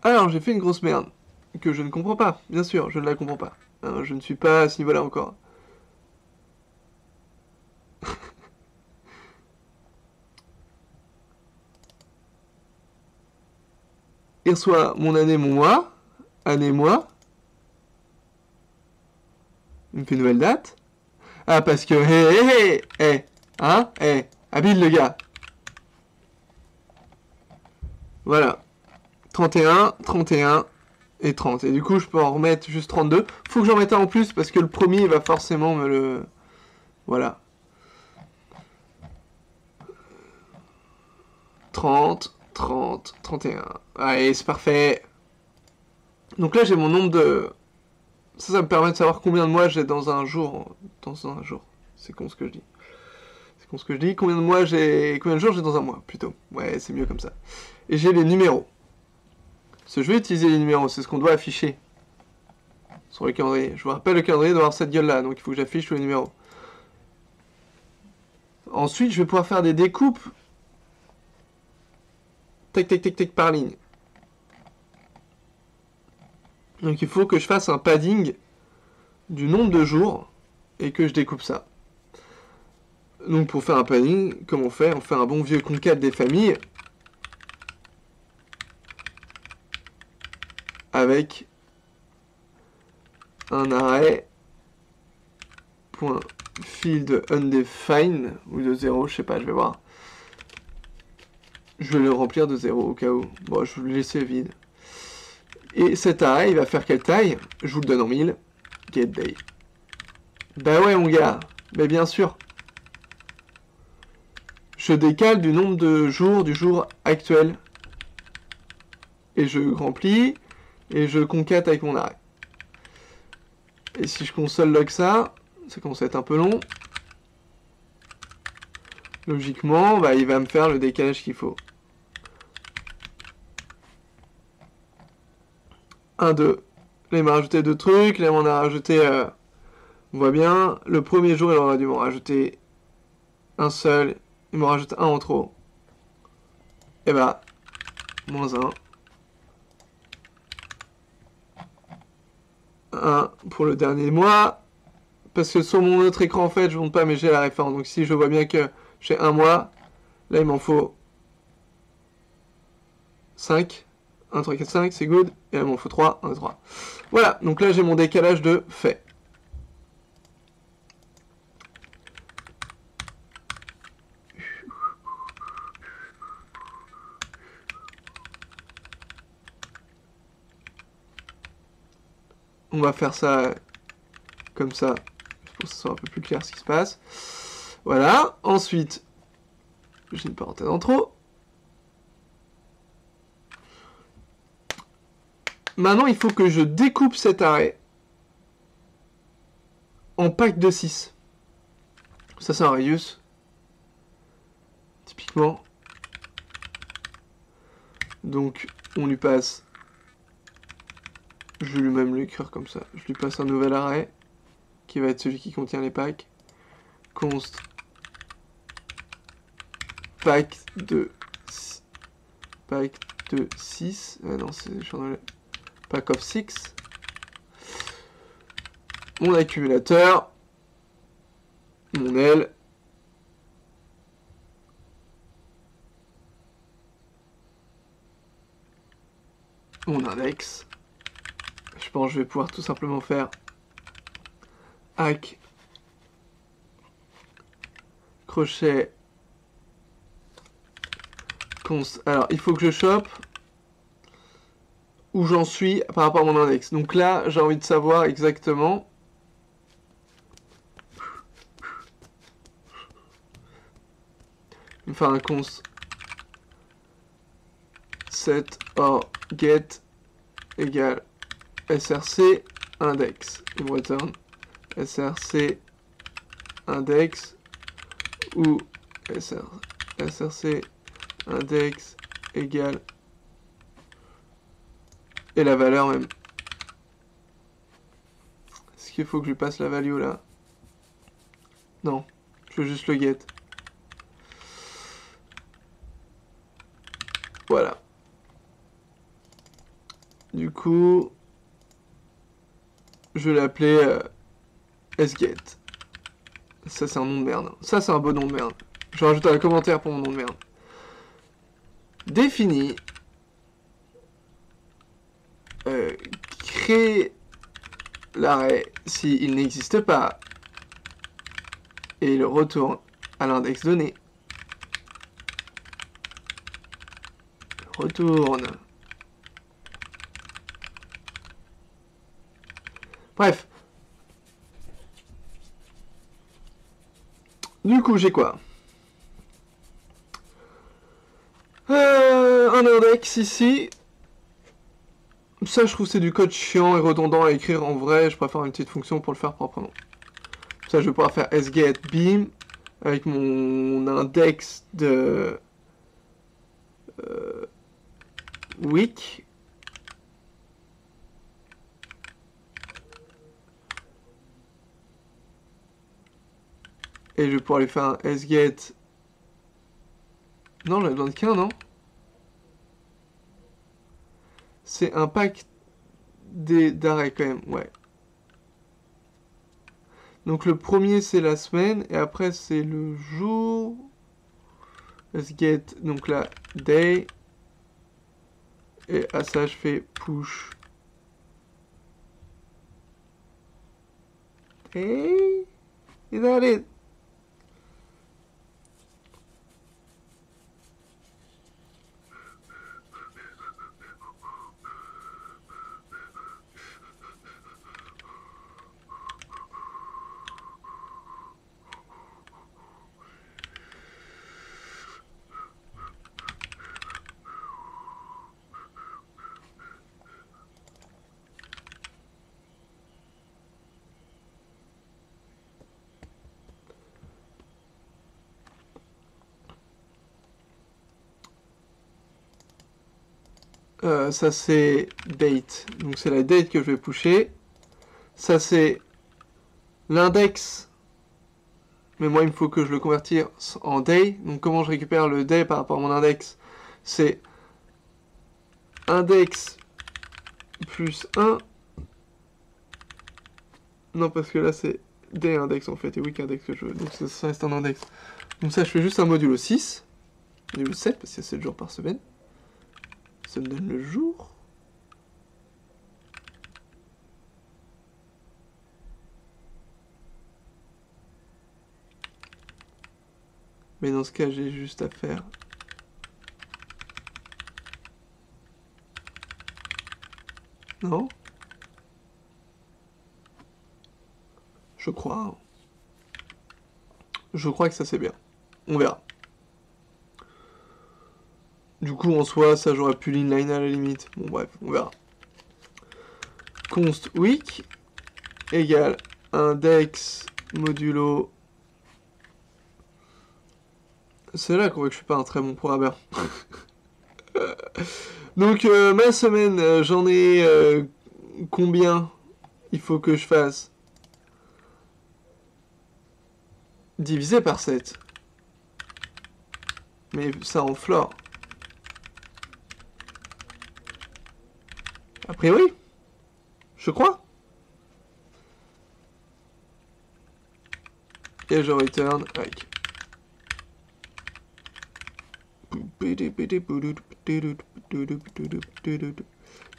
Alors, j'ai fait une grosse merde. Que je ne comprends pas. Bien sûr, je ne la comprends pas. Hein, je ne suis pas à ce niveau-là encore. [LAUGHS] Il reçoit mon année, mon mois. Année, mois. Il me fait une nouvelle date. Ah, parce que... Hé, hé, hé Hé Hein Hé Habile, le gars Voilà. 31, 31 et 30. Et du coup, je peux en remettre juste 32. Faut que j'en mette un en plus parce que le premier, va forcément me le... Voilà. 30, 30, 31. Allez, c'est parfait. Donc là, j'ai mon nombre de... Ça, ça me permet de savoir combien de mois j'ai dans un jour. Dans un jour. C'est con ce que je dis. C'est con ce que je dis. Combien de mois j'ai... Combien de jours j'ai dans un mois, plutôt. Ouais, c'est mieux comme ça. Et j'ai les numéros. Je vais utiliser les numéros, c'est ce qu'on doit afficher sur le calendrier. Je vous rappelle, le calendrier doit avoir cette gueule-là, donc il faut que j'affiche tous les numéros. Ensuite, je vais pouvoir faire des découpes. Tac, tac, tac, tac, par ligne. Donc il faut que je fasse un padding du nombre de jours et que je découpe ça. Donc pour faire un padding, comment on fait? On fait un bon vieux concat des familles. Avec un arrêt point field undefined ou de 0, je sais pas, je vais voir. Je vais le remplir de 0 au cas où. Bon, je vais le laisser vide. Et cet arrêt, il va faire quelle taille? Je vous le donne en 1000. Get day. Bah ouais, mon gars. Mais bien sûr. Je décale du nombre de jours du jour actuel. Et je remplis et je concate avec mon arrêt. Et si je console log ça, ça commence à être un peu long. Logiquement, bah, il va me faire le décalage qu'il faut. 1, 2. Là, il m'a rajouté deux trucs. Là, on a rajouté... Euh, on voit bien. Le premier jour, il aurait dû m'en rajouter un seul. Il m'en rajoute un en trop. Et bah, moins 1. 1 pour le dernier mois. Parce que sur mon autre écran, en fait, je ne monte pas, mais j'ai la référence. Donc si je vois bien que j'ai un mois, là, il m'en faut 5. 1, 3, 4, 5, c'est good. Et là, il m'en faut 3, 1, 3. Voilà, donc là, j'ai mon décalage de fait. On va faire ça comme ça, pour que ce soit un peu plus clair ce qui se passe. Voilà. Ensuite, j'ai une parenthèse en trop. Maintenant, il faut que je découpe cet arrêt en pack de 6. Ça, c'est un radius. Typiquement. Donc, on lui passe... Je vais lui-même l'écrire comme ça. Je lui passe un nouvel arrêt, qui va être celui qui contient les packs. Const pack de pack de 6. Ah non, c'est pack of 6. Mon accumulateur. Mon L. Mon index. Je vais pouvoir tout simplement faire hack crochet alors, il faut que je chope où j'en suis par rapport à mon index. Donc là, j'ai envie de savoir exactement... Enfin, un const set or get égale src index. Il return src index ou src index égale et la valeur même. Est-ce qu'il faut que je lui passe la value là? Non, je veux juste le get. Voilà. Du coup, je vais l'appeler euh, sget. Ça c'est un nom de merde. Ça c'est un beau nom de merde. Je rajoute un commentaire pour mon nom de merde définit euh, créer l'arrêt s'il n'existe pas et le retourne à l'index donné. Retourne. Bref. Du coup, j'ai quoi? Euh, un index ici. Ça, je trouve c'est du code chiant et redondant à écrire en vrai. Je préfère une petite fonction pour le faire proprement. Ça, je vais pouvoir faire sget beam avec mon index de euh, week. Et je vais pouvoir lui faire un sget non, j'en ai besoin de qu'un, non? C'est un pack d'arrêt quand même, ouais. Donc le premier c'est la semaine et après c'est le jour. Let's get donc la day. Et à ça je fais push. Hey, is that it? Euh, ça c'est date. Donc c'est la date que je vais pusher. Ça c'est l'index. Mais moi il me faut que je le convertisse en day. Donc comment je récupère le day par rapport à mon index? C'est index plus 1. Non parce que là c'est day index en fait et week index que je veux. Donc ça, reste un index. Donc ça je fais juste un module 6. Module 7 parce qu'il y a 7 jours par semaine. Ça me donne le jour. Mais dans ce cas, j'ai juste à faire Non Je crois. Je crois que ça c'est bien. On verra. Du coup, en soi, ça j'aurais pu l'inline à la limite. Bon, bref, on verra. Const week égale index modulo. C'est là qu'on voit que je suis pas un très bon programmeur. [LAUGHS] Donc euh, ma semaine, euh, j'en ai euh, combien il faut que je fasse? Divisé par 7. Mais ça en flore. A priori Je crois Et je return like.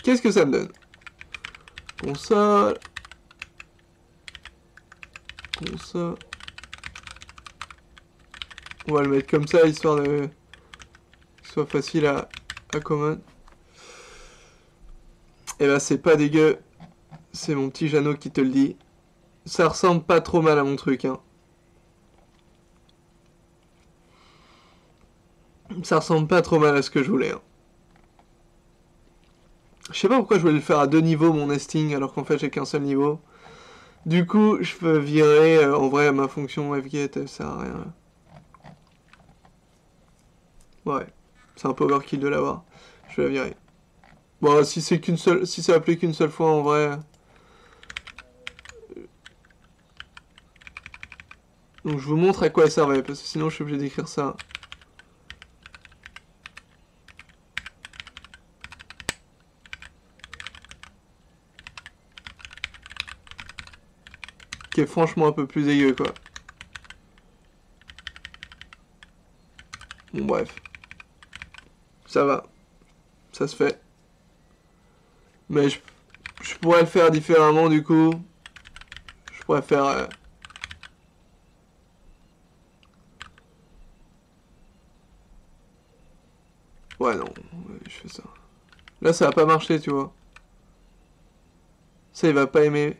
Qu'est-ce que ça me donne? Console. Console. On va le mettre comme ça, histoire de... Soit facile à, à. Et eh ben, c'est pas dégueu. C'est mon petit Jeannot qui te le dit. Ça ressemble pas trop mal à mon truc, hein. Ça ressemble pas trop mal à ce que je voulais. Hein. Je sais pas pourquoi je voulais le faire à deux niveaux mon nesting alors qu'en fait j'ai qu'un seul niveau. Du coup, je peux virer euh, en vrai ma fonction fget, ça sert à rien. Ouais, c'est un peu overkill de l'avoir. Je vais la virer. Bon, si c'est qu'une seule, si ça appelé qu'une seule fois en vrai. Donc je vous montre à quoi elle servait parce que sinon je suis obligé d'écrire ça. Qui est franchement un peu plus dégueu quoi. Bon bref. Ça va. Ça se fait. Mais je, pourrais le faire différemment du coup. Je pourrais faire... Euh, ouais non, je fais ça. Là ça va pas marcher tu vois. Ça il va pas aimer.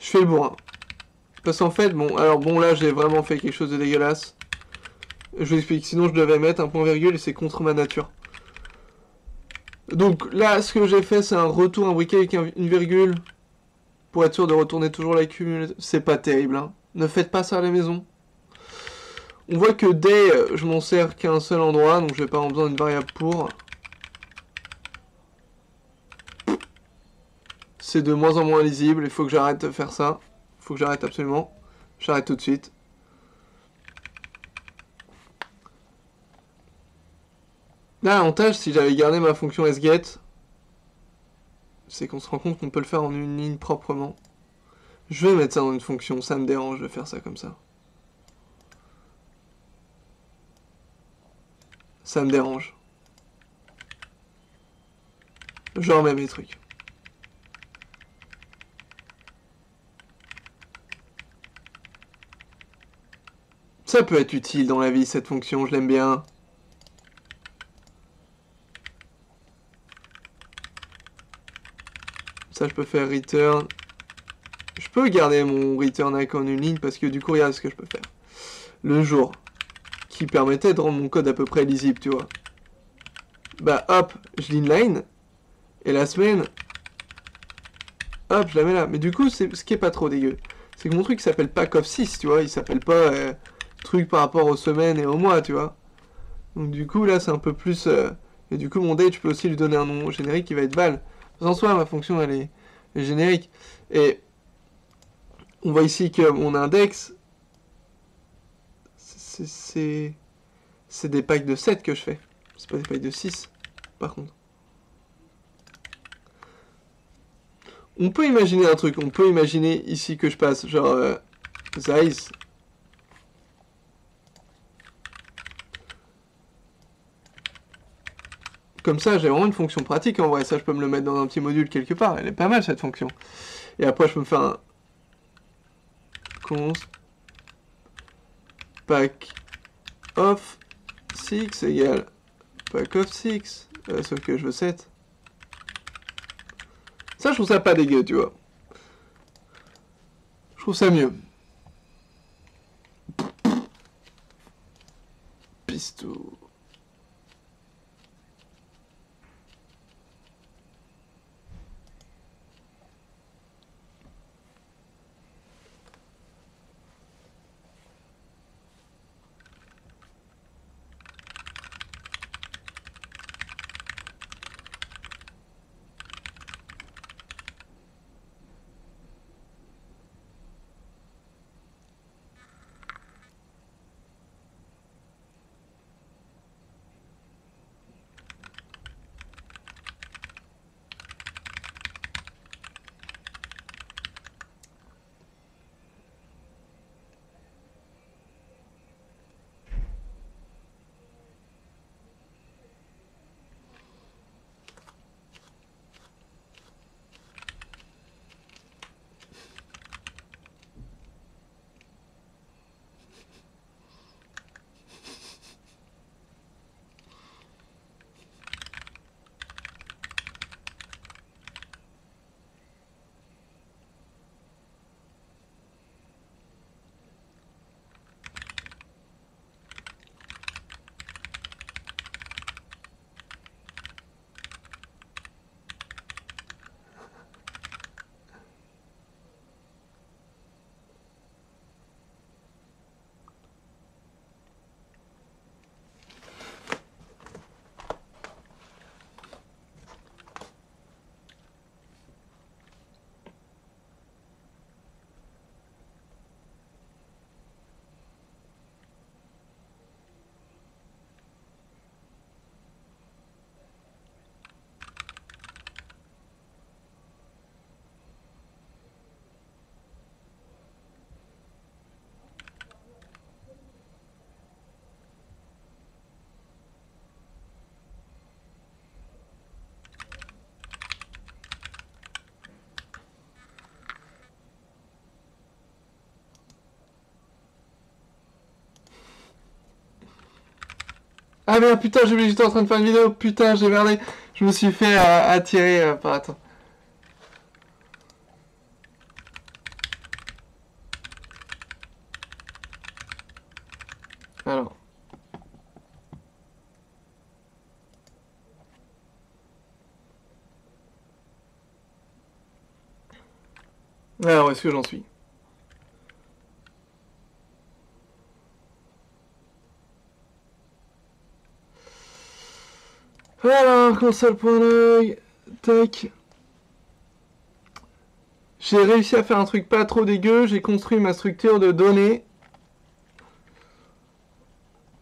Je fais le bourrin. Parce qu'en fait, bon, alors bon là j'ai vraiment fait quelque chose de dégueulasse. Je vous explique, sinon je devais mettre un point virgule et c'est contre ma nature. Donc là, ce que j'ai fait, c'est un retour imbriqué avec une virgule. Pour être sûr de retourner toujours la cumule. C'est pas terrible, hein. Ne faites pas ça à la maison. On voit que day, je m'en sers qu'à un seul endroit, donc je vais pas besoin d'une variable pour. C'est de moins en moins lisible, il faut que j'arrête de faire ça. Il faut que j'arrête absolument. J'arrête tout de suite. L'avantage, si j'avais gardé ma fonction sget, c'est qu'on se rend compte qu'on peut le faire en une ligne proprement. Je vais mettre ça dans une fonction, ça me dérange de faire ça comme ça. Ça me dérange. Je remets mes trucs. Ça peut être utile dans la vie, cette fonction, je l'aime bien. Je peux faire return. Je peux garder mon return icon une ligne parce que du coup, regarde ce que je peux faire. Le jour, qui permettait de rendre mon code à peu près lisible, tu vois. Bah, hop, je l'inline. Et la semaine, hop, je la mets là. Mais du coup, c'est ce qui est pas trop dégueu. C'est que mon truc s'appelle pack of 6, tu vois. Il s'appelle pas euh, truc par rapport aux semaines et aux mois, tu vois. Donc du coup, là, c'est un peu plus... Euh, et du coup, mon date, je peux aussi lui donner un nom générique qui va être val. En soi, ma fonction, elle est, générique. Et on voit ici que mon index, c'est des packs de 7 que je fais. C'est pas des packs de 6, par contre. On peut imaginer un truc. On peut imaginer ici que je passe genre euh, Zeiss Comme ça, j'ai vraiment une fonction pratique en vrai. Ça, je peux me le mettre dans un petit module quelque part. Elle est pas mal cette fonction. Et après, je peux me faire un const pack of 6 égale pack of 6. Euh, sauf que je veux 7. Ça, je trouve ça pas dégueu, tu vois. Je trouve ça mieux. Pistou. Ah merde, putain, j'étais en train de faire une vidéo. Putain, j'ai merdé. Je me suis fait euh, attirer euh, par... Attends. Alors. Alors, où est-ce que j'en suis? Alors, console.log, tac. J'ai réussi à faire un truc pas trop dégueu, j'ai construit ma structure de données.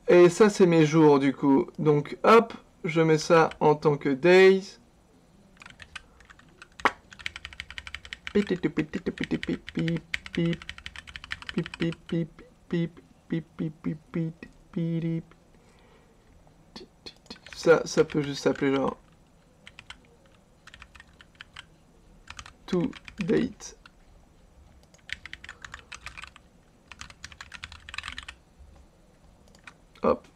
Et ça, c'est mes jours, du coup. Donc, hop, je mets ça en tant que days. Ça, ça peut juste s'appeler genre to date. Hop.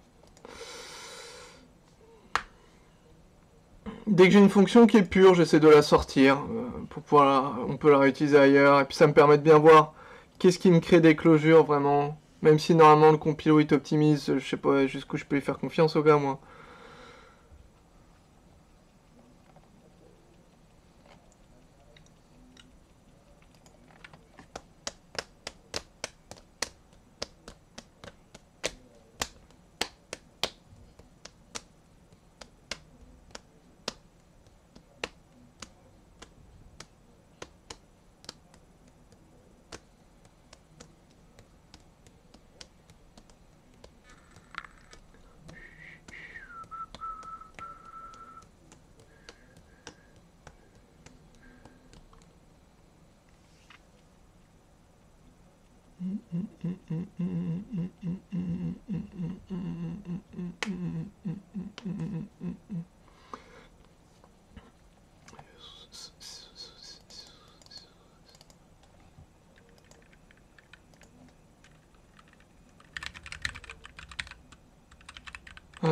Dès que j'ai une fonction qui est pure, j'essaie de la sortir euh, pour pouvoir, on peut la réutiliser ailleurs et puis ça me permet de bien voir qu'est-ce qui me crée des closures vraiment. Même si normalement le compilo il t'optimise, je sais pas jusqu'où je peux lui faire confiance au gars moi.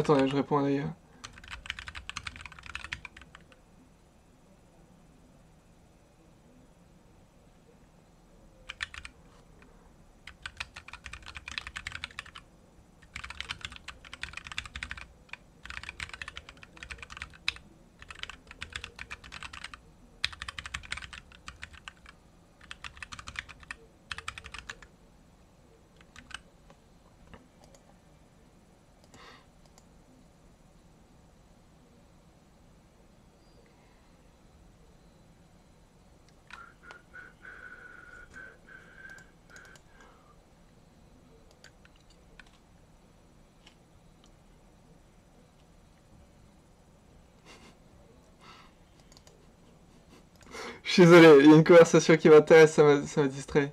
Attendez, je réponds d'ailleurs. Suis désolé, il y a une conversation qui m'intéresse, ça m'a distrait.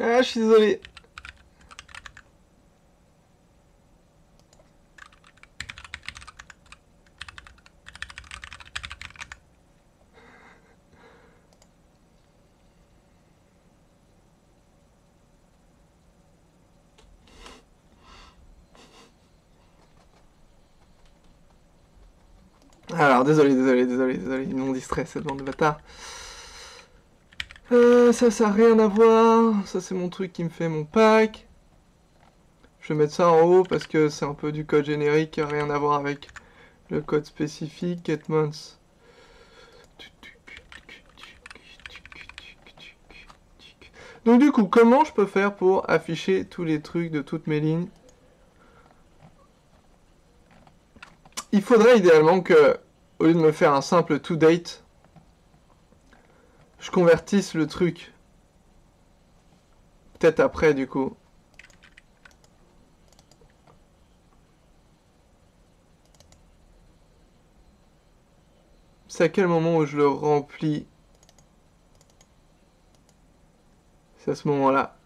Ah, je suis désolé. Alors, désolé, désolé, désolé, désolé, ils m'ont distrait cette bande de bâtards. Ça, ça n'a rien à voir. Ça, c'est mon truc qui me fait mon pack. Je vais mettre ça en haut parce que c'est un peu du code générique qui n'a rien à voir avec le code spécifique. Get. Donc du coup, comment je peux faire pour afficher tous les trucs de toutes mes lignes? Il faudrait idéalement que, au lieu de me faire un simple to date, convertisse le truc. Peut-être après du coup. C'est à quel moment où je le remplis? C'est à ce moment-là.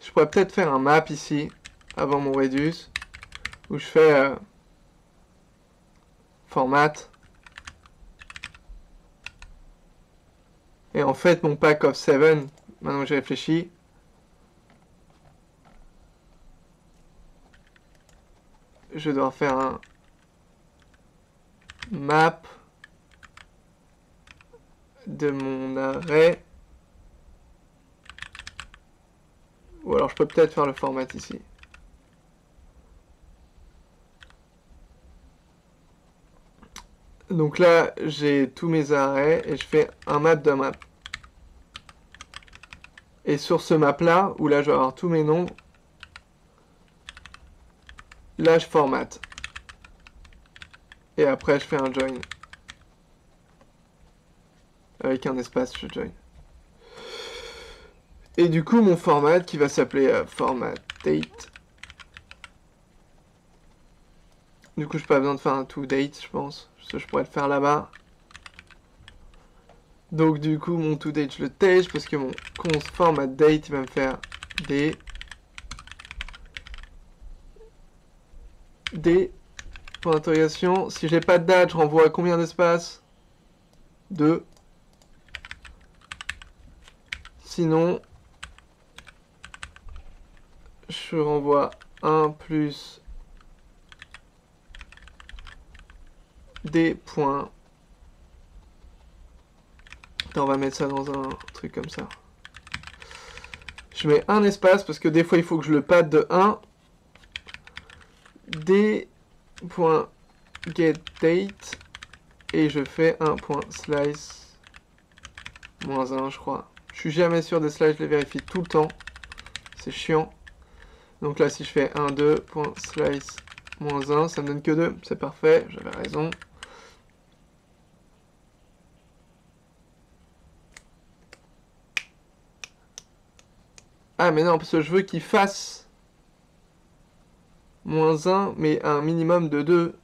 Je pourrais peut-être faire un map ici, avant mon reduce, où je fais euh, format. Et en fait, mon pack of 7, maintenant que j'ai réfléchi, je dois faire un map de mon arrêt. Ou alors je peux peut-être faire le format ici. Donc là, j'ai tous mes arrêts et je fais un map de map. Et sur ce map là, où là je vais avoir tous mes nombres, là je formate. Et après je fais un join. Avec un espace, je join. Et du coup, mon format qui va s'appeler euh, format date. Du coup, je n'ai pas besoin de faire un to date, je pense. Je pourrais le faire là-bas. Donc du coup, mon to date, je le tège parce que mon const format date, va me faire des des pour d'interrogation. Si j'ai pas de date, je renvoie à combien d'espace? 2. Sinon, je renvoie 1 plus des points. on va mettre ça dans un truc comme ça. Je mets un espace parce que des fois il faut que je le pad de 1. Des points date et je fais un point slice moins 1 je crois. Je suis jamais sûr des slices, je les vérifie tout le temps. C'est chiant. Donc là, si je fais 1, 2, slice, moins 1, ça me donne que 2. C'est parfait, j'avais raison. Ah, mais non, parce que je veux qu'il fasse moins 1, mais un minimum de 2.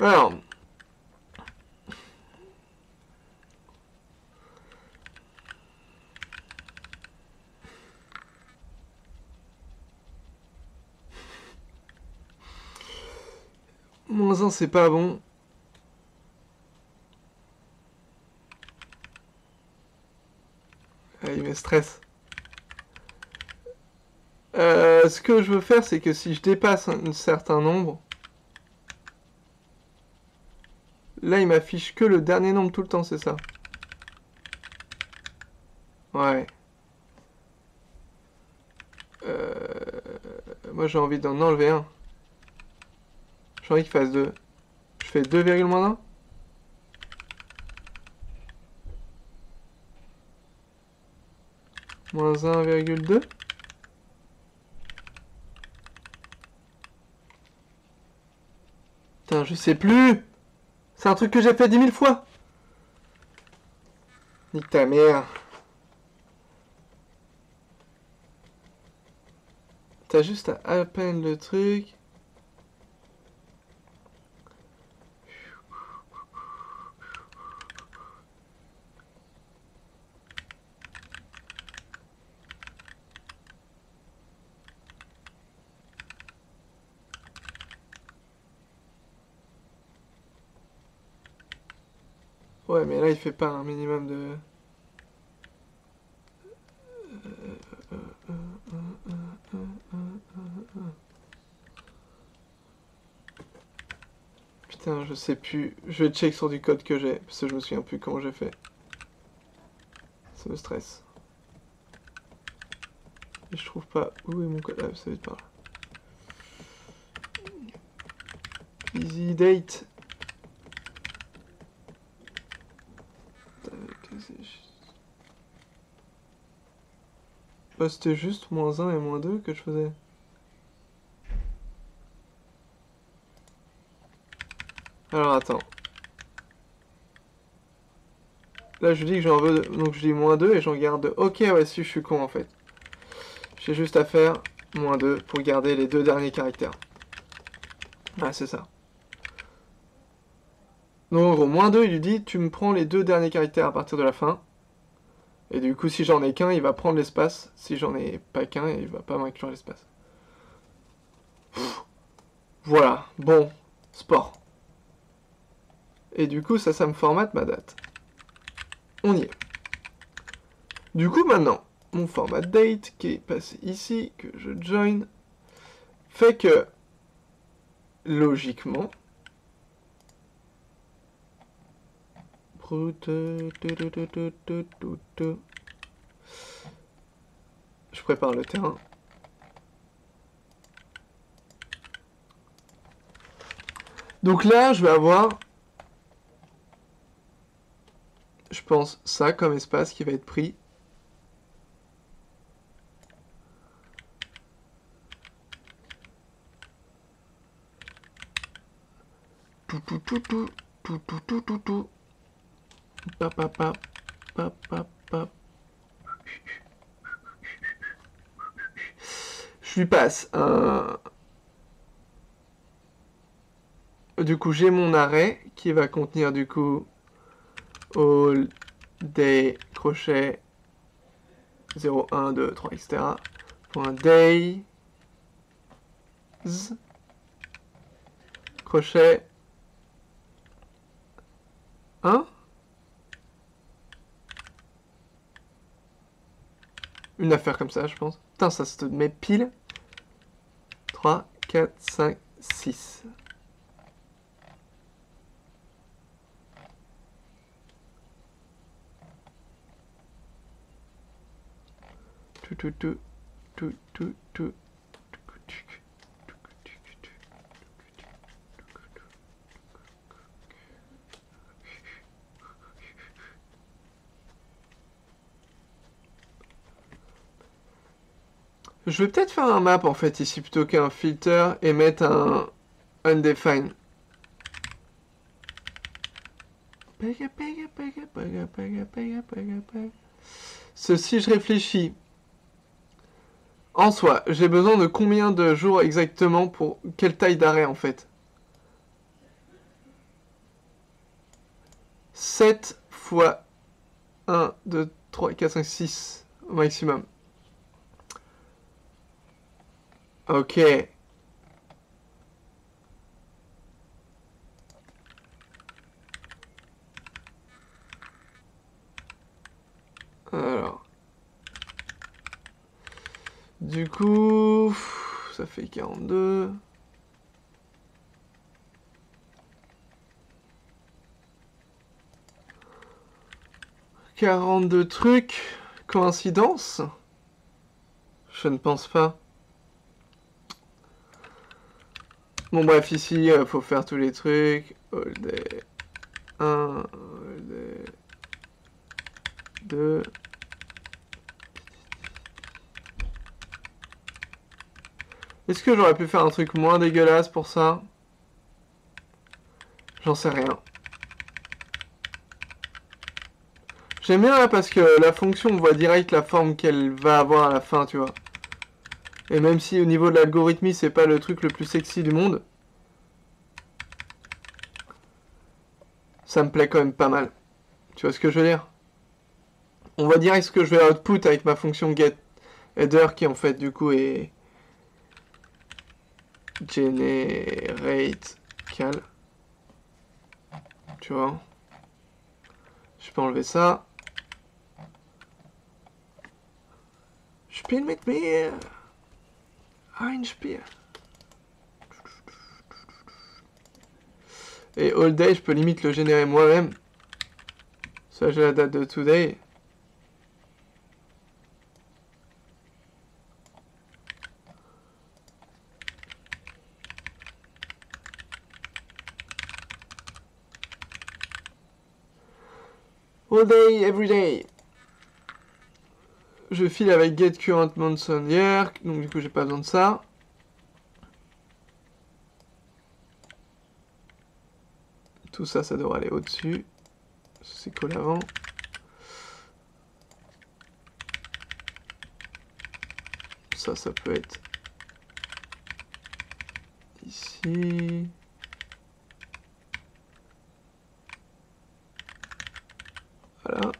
Alors, Moins 1, c'est pas bon. Ah, il me stresse. Euh, ce que je veux faire, c'est que si je dépasse un certain nombre, Là, il m'affiche que le dernier nombre tout le temps, c'est ça Ouais. Euh, moi, j'ai envie d'en enlever un. J'ai envie qu'il fasse 2. Je fais 2, moins 1 Moins 1,2 Putain, je sais plus c'est un truc que j'ai fait dix mille fois. Nique ta mère. T'as juste à à peine le truc. Ouais, mais là, il fait pas un minimum de... Putain, je sais plus. Je vais check sur du code que j'ai, parce que je me souviens plus comment j'ai fait. Ça me stresse. Et je trouve pas où est mon code. Ah, ça va être par là. Easy date. C'était juste moins 1 et moins 2 que je faisais. Alors attends. Là je dis que j'en veux... Donc je dis moins 2 et j'en garde... Ok ouais si je suis con en fait. J'ai juste à faire moins 2 pour garder les deux derniers caractères. Ah c'est ça. Donc en gros, moins 2 il lui dit tu me prends les deux derniers caractères à partir de la fin. Et du coup si j'en ai qu'un il va prendre l'espace. Si j'en ai pas qu'un il va pas m'inclure l'espace. Voilà, bon, sport. Et du coup, ça, ça me formate ma date. On y est. Du coup, maintenant, mon format date qui est passé ici, que je join, fait que, logiquement, je prépare le terrain. Donc là, je vais avoir je pense, ça comme espace qui va être pris. Tout, tout, tout, tout, tout, tout, tout, tout, tout. Pa, pa, pa, pa, pa, pa. Je lui passe un... Du coup, j'ai mon arrêt qui va contenir du coup all day crochet 0, 1, 2, 3, etc. Point days crochet 1 Une affaire comme ça, je pense. Putain, ça se met pile. 3, 4, 5, 6. Je vais peut-être faire un map en fait ici plutôt qu'un filter et mettre un undefined. Ceci, je réfléchis. En soi, j'ai besoin de combien de jours exactement pour quelle taille d'arrêt en fait? 7 fois 1, 2, 3, 4, 5, 6 au maximum. Ok. Alors. Du coup, ça fait 42. Quarante-deux trucs. Coïncidence? Je ne pense pas. Bon bref, ici, euh, faut faire tous les trucs. Day 1, all day 2, Est-ce que j'aurais pu faire un truc moins dégueulasse pour ça? J'en sais rien. J'aime bien là parce que la fonction, on voit direct la forme qu'elle va avoir à la fin, tu vois. Et même si au niveau de l'algorithmie, c'est pas le truc le plus sexy du monde, ça me plaît quand même pas mal. Tu vois ce que je veux dire? On voit direct ce que je vais output avec ma fonction getHeader qui en fait du coup est generate cal. Tu vois? Je peux enlever ça. Spiel mit mir. Ein Spiel. Et all day, je peux limite le générer moi-même. Ça, j'ai la date de today. All day, every day. Je file avec get current monson hier, donc du coup j'ai pas besoin de ça. Tout ça, ça devrait aller au-dessus. C'est collé avant. Ça, ça peut être ici. Voilà.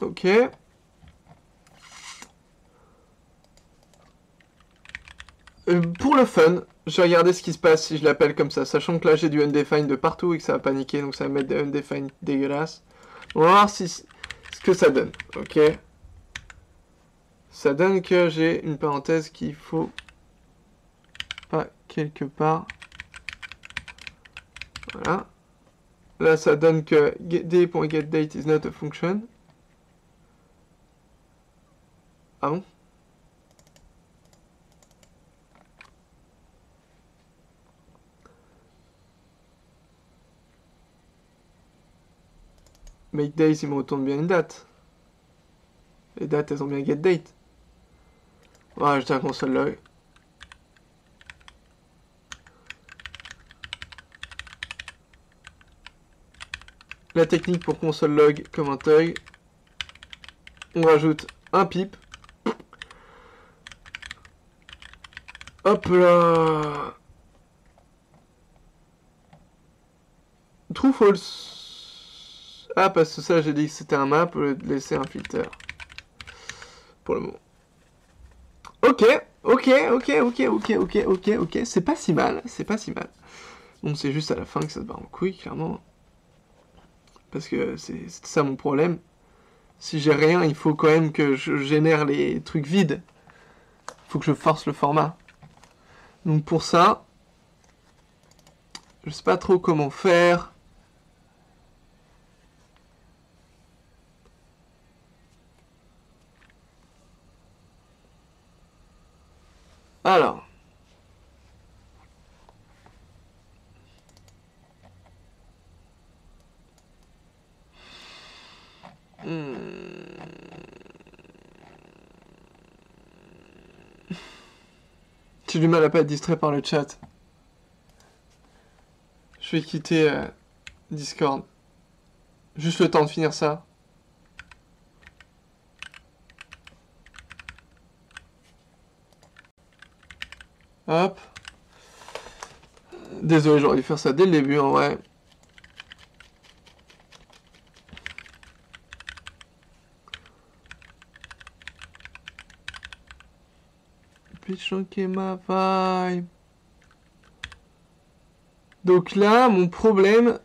Ok. Pour le fun, je vais regarder ce qui se passe si je l'appelle comme ça, sachant que là j'ai du undefined de partout et que ça va paniquer, donc ça va mettre des undefined dégueulasses. On va voir si, ce que ça donne, ok Ça donne que j'ai une parenthèse qu'il faut pas quelque part. Voilà. Là, ça donne que day.getDate is not a function. Ah bon? Make days, il me retourne bien une date. Les dates, elles ont bien get date. Voilà, j'ai un console log. La technique pour console log comme un tug. On rajoute un pipe. Hop là True false. Ah, parce que ça, j'ai dit que c'était un map, au laisser un filter. Pour le moment. Ok, ok, ok, ok, ok, ok, ok, ok. C'est pas si mal, c'est pas si mal. Bon, c'est juste à la fin que ça se bat en couille, clairement. Parce que c'est ça mon problème. Si j'ai rien, il faut quand même que je génère les trucs vides. Faut que je force le format. Donc pour ça, je sais pas trop comment faire. Alors. Hmm. J'ai du mal à pas être distrait par le chat. Je vais quitter euh, Discord. Juste le temps de finir ça. Hop. Désolé, j'aurais dû faire ça dès le début en vrai. ma vibe. Donc là, mon problème...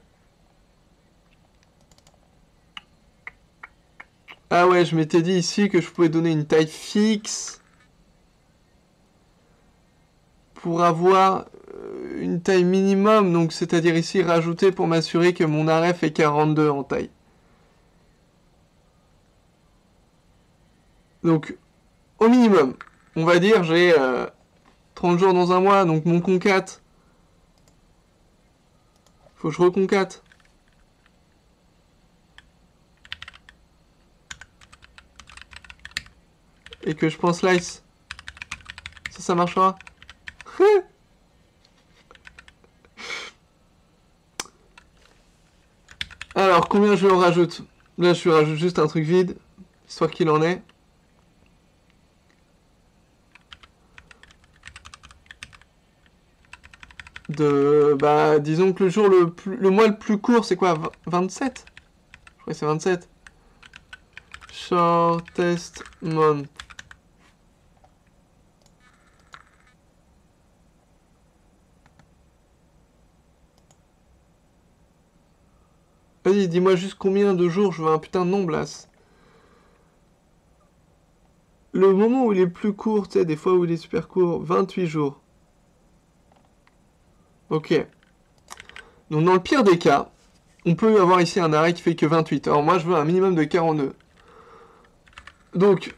Ah ouais, je m'étais dit ici que je pouvais donner une taille fixe pour avoir euh, une taille minimum, donc c'est-à-dire ici rajouter pour m'assurer que mon arrêt fait 42 en taille. Donc, au minimum on va dire, j'ai 30 euh, jours dans un mois, donc mon concat, faut que je reconcate. Et que je pense slice. Ça, ça marchera? [LAUGHS] Alors, combien je le rajoute Là, je rajoute juste un truc vide, histoire qu'il en est. de bah disons que le jour le plus, le mois le plus court c'est quoi 27 je crois que c'est 27 shortest month Vas-y, dis-moi juste combien de jours je veux un putain de nombre là. Le moment où il est plus court, tu sais, des fois où il est super court, 28 jours. Ok. Donc dans le pire des cas, on peut avoir ici un arrêt qui fait que 28. Alors moi je veux un minimum de 42. Donc,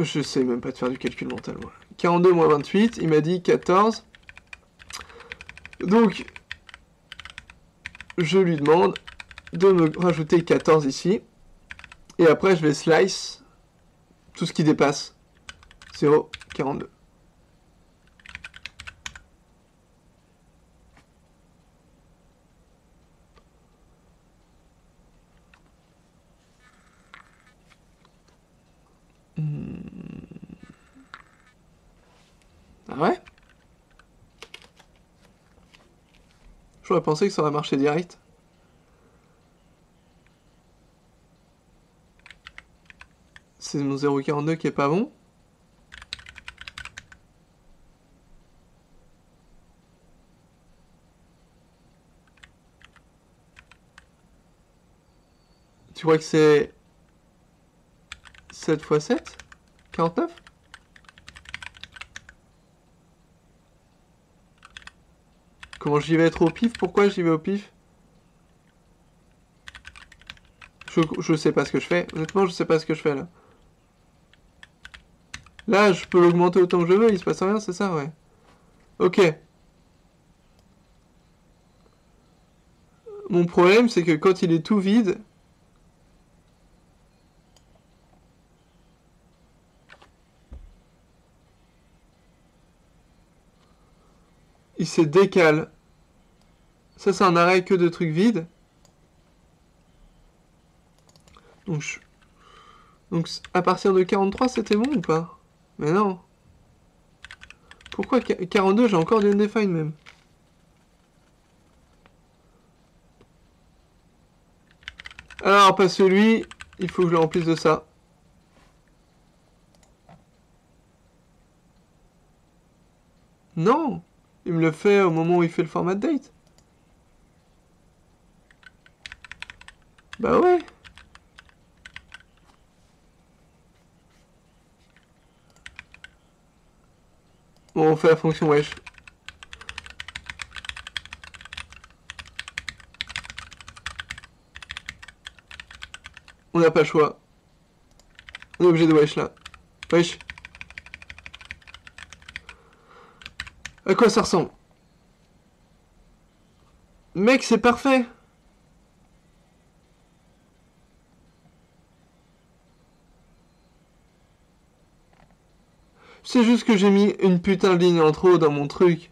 je sais même pas de faire du calcul mental moi. 42 moins 28, il m'a dit 14. Donc, je lui demande de me rajouter 14 ici. Et après, je vais slice tout ce qui dépasse 0,42. Hmm. Ah ouais J'aurais pensé que ça aurait marché direct. C'est mon 0,42 qui est pas bon. Tu vois que c'est 7 x 7 49 Comment j'y vais être au pif? Pourquoi j'y vais au pif? Je, je sais pas ce que je fais. Honnêtement, je sais pas ce que je fais là. Là, je peux l'augmenter autant que je veux, il se passe rien, c'est ça, ouais. Ok. Mon problème, c'est que quand il est tout vide... Il se décale. Ça, c'est un arrêt que de trucs vides. Donc, à partir de 43, c'était bon ou pas? Mais non. Pourquoi 42 J'ai encore du undefined même? Alors, pas celui, il faut que je le remplisse de ça. Non Il me le fait au moment où il fait le format date. Bah ouais on fait la fonction wesh. On n'a pas le choix. On est obligé de wesh là. Wesh. À quoi ça ressemble? Mec, c'est parfait C'est juste que j'ai mis une putain de ligne en trop dans mon truc.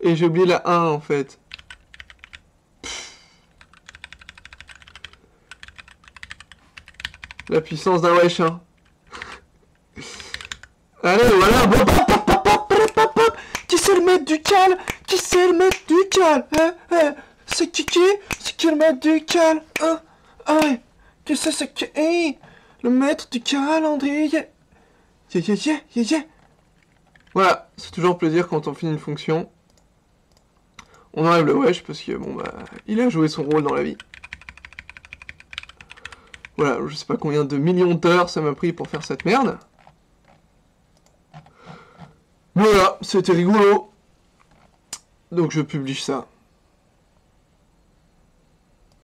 Et j'ai oublié la 1 en fait. La puissance d'un wesh hein. [LAUGHS] Allez voilà Qui c'est le maître du cal? Qui c'est le maître du cal? Hein, hein. C'est qui qui? C'est qui le maître du cal? Hein Hein. Qui c'est c'est qui? Le maître du calendrier. Yeah, yeah, yeah. Voilà, c'est toujours plaisir quand on finit une fonction. On enlève le wesh parce que bon bah il a joué son rôle dans la vie. Voilà, je sais pas combien de millions d'heures ça m'a pris pour faire cette merde. Voilà, c'était rigolo. Donc je publie ça.